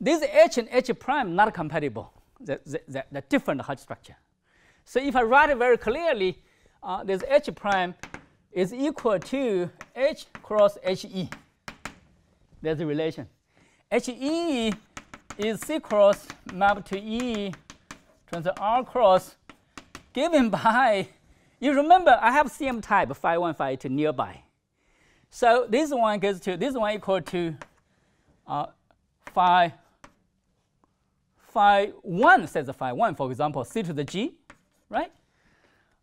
This H and H prime not compatible. The, the, the, the different Hodge structure. So if I write it very clearly, uh, this H prime is equal to H cross HE. There's a relation. HE is C cross mapped to E times R cross given by, you remember I have CM type phi 1, phi 2 nearby. So this one goes to, this one equal to uh, phi, phi 1 says phi 1, for example, C to the G right?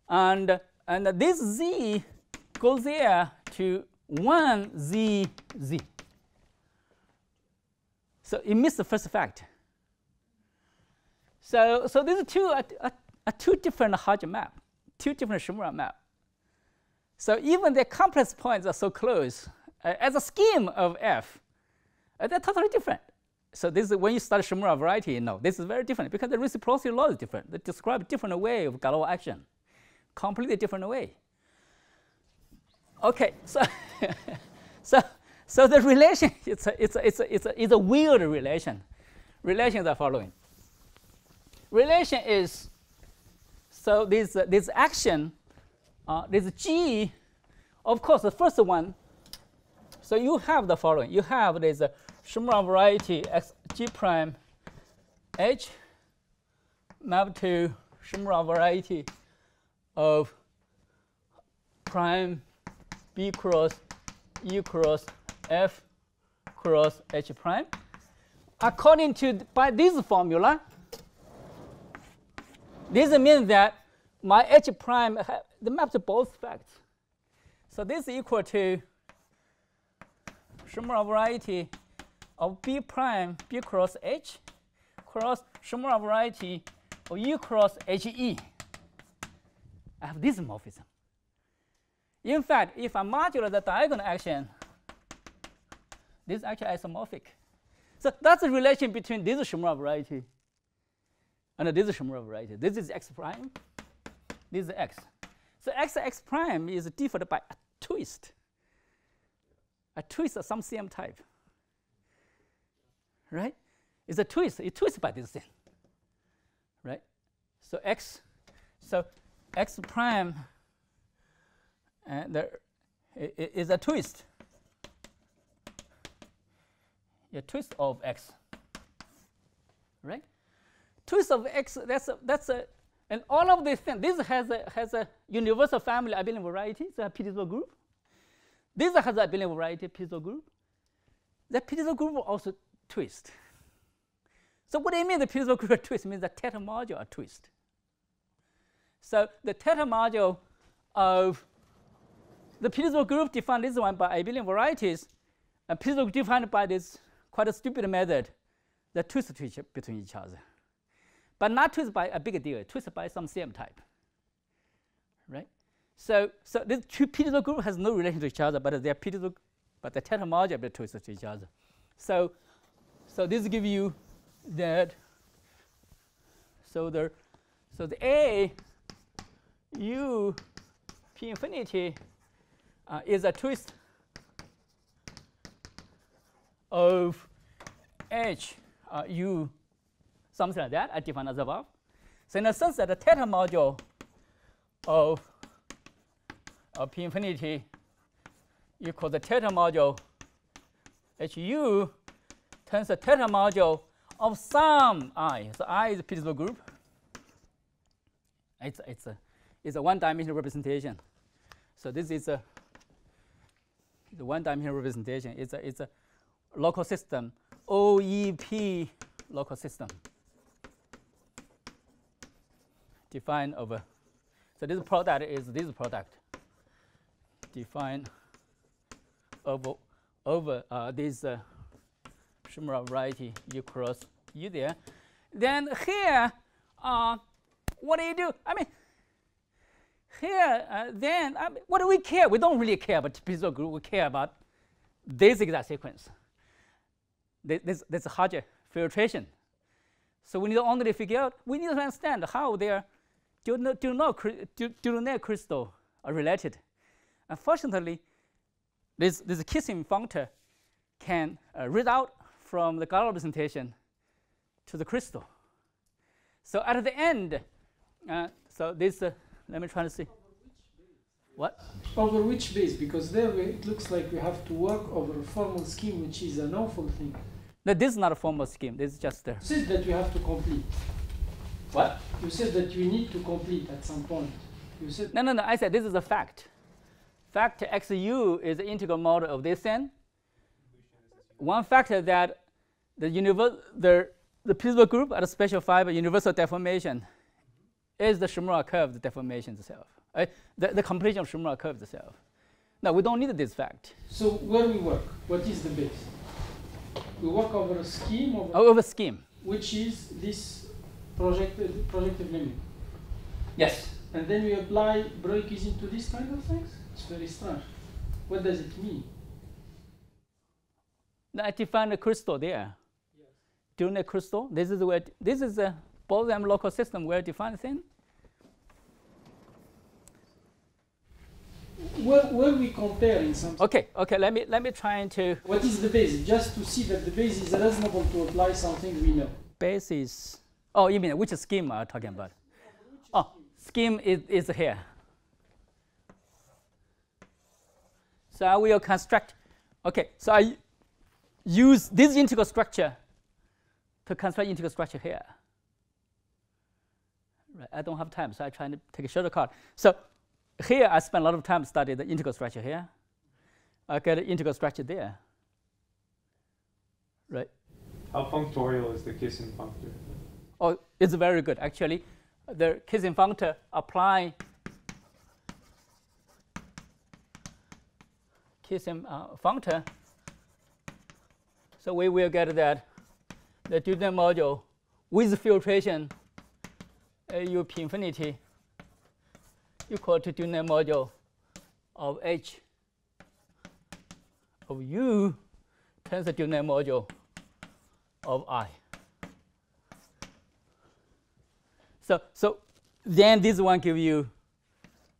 And, and this z goes there to 1 z z. So it missed the first fact. So, so these two are, are, are two different Hodge map, two different Shimura map. So even the complex points are so close, uh, as a scheme of f, uh, they're totally different. So this is when you study Shimura variety, you know, this is very different because the reciprocity law is different. They describe a different way of Galois action, completely different way. Okay, so so so the relation it's a, it's a, it's a, it's a, it's a weird relation. Relations are following. Relation is so this uh, this action, uh, this G, of course the first one. So you have the following. You have this. Uh, Shimura variety x g prime h map to Shimura variety of prime b cross e cross f cross h prime. According to by this formula, this means that my h prime the map to both facts. So this is equal to Shimura variety of B prime B cross H cross Shimura variety of U cross HE. I have this morphism. In fact, if I modulate the diagonal action, this is actually isomorphic. So that's the relation between this Shimura variety and this Shimura variety. This is x prime, this is x. So x x prime is differed by a twist, a twist of some CM type right? It's a twist. It twists by this thing, right? So x, so x prime uh, and there is a twist, a twist of x, right? Twist of x. That's a, that's a and all of these things. This has a has a universal family abelian variety. So a Petersburg group. This has a abelian variety Petersburg group. The Petersburg group also twist. So what do you mean the Petersburg group twist? It means the theta module twist. So the theta module of the Petersburg group defined this one by abelian varieties, and Petersburg defined by this quite a stupid method, the twist between each other. But not twisted by a big deal, twisted by some CM type. Right? So, so this two Petersburg group has no relation to each other, but they're Petersburg, but the theta module twist to each other. So so this give you that. So the so the A U P infinity uh, is a twist of H uh, u, something like that, I define as above. So in a sense that the theta module of, of p infinity equals the theta module hu times the theta module of some i. So i is a Petersburg group. It's, it's, a, it's a one-dimensional representation. So this is a the one-dimensional representation. It's a, it's a local system, OEP local system defined over. So this product is this product defined over over uh, this uh, Shimura variety equals u there. Then here, uh, what do you do? I mean, here, uh, then, I mean, what do we care? We don't really care about Petersburg group. We care about this exact sequence. This, this Hodge filtration. So we need to only to figure out, we need to understand how their Dieudonné crystal are related. Unfortunately, this, this Kisin functor can uh, read out from the Galois representation to the crystal. So at the end, uh, so this, uh, let me try to see. What? Over which base? Because there we, it looks like we have to work over a formal scheme, which is an awful thing. No, this is not a formal scheme. This is just. You said that you have to complete. What? You said that you need to complete at some point. You said. No, no, no. I said this is a fact. Fact xu is the integral model of this n. One factor that the universe, the the Petersburg group at a special fiber universal deformation is the Shimura curve the deformation itself. Uh, the, the completion of Shimura curve itself. Now we don't need this fact. So where we work, what is the base? We work over a scheme over, over scheme. Which is this projected projective limit. Yes. And then we apply Breuil-Kisin to this kind of things? It's very strange. What does it mean? I define a crystal there. Yes. During the crystal, this is where this is a Bose-M local system where defined thing. Where, where we compare in some Okay, okay, let me let me try to What is the basis? Just to see that the base is reasonable to apply something we know. Basis oh you mean which scheme are you talking about? Oh scheme is, is here. So I will construct okay, so I use this integral structure to construct integral structure here. Right, I don't have time, so I try to take a shortcut. So here I spend a lot of time studying the integral structure here. I get an integral structure there. Right. How functorial is the Kisin functor? Oh, it's very good. Actually, the Kisin functor apply Kisin uh, functor. So we will get that the Dieudonné module with filtration AU p infinity equal to Dieudonné module of H of U times the Dieudonné module of I. So, so then this one give you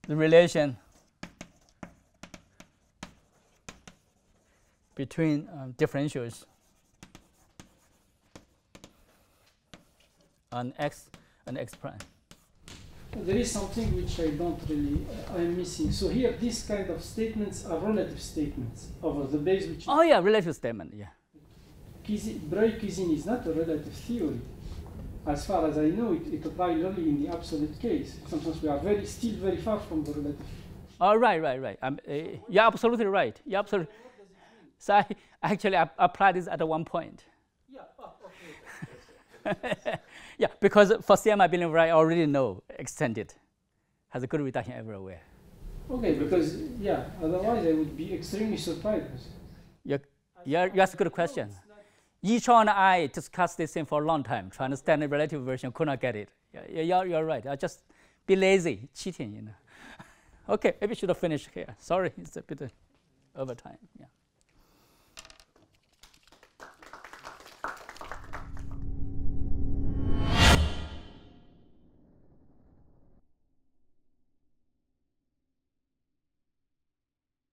the relation between um, differentials on x and x prime there is something which I don't really, uh, I'm missing. So here, these kind of statements are relative statements over the base which. Oh yeah, relative statement. Yeah. Breuil-Kisin is not a relative theory. As far as I know, it, it applies only in the absolute case. Sometimes we are very still very far from the relative. Oh right, right, right. Um, uh, you're absolutely right. You're absolutely. So I actually I applied this at one point. Yeah. Oh, okay. Yeah, because for CMI abelian I already know extended has a good reduction everywhere. Okay, because yeah, otherwise I would be extremely surprised. Yeah, yeah, that's a good question. Yichao and I discussed this thing for a long time, trying to understand the relative version, could not get it. Yeah, you're, you're right. I just be lazy, cheating, you know. okay, maybe should have finished here. Sorry, it's a bit over time. Yeah.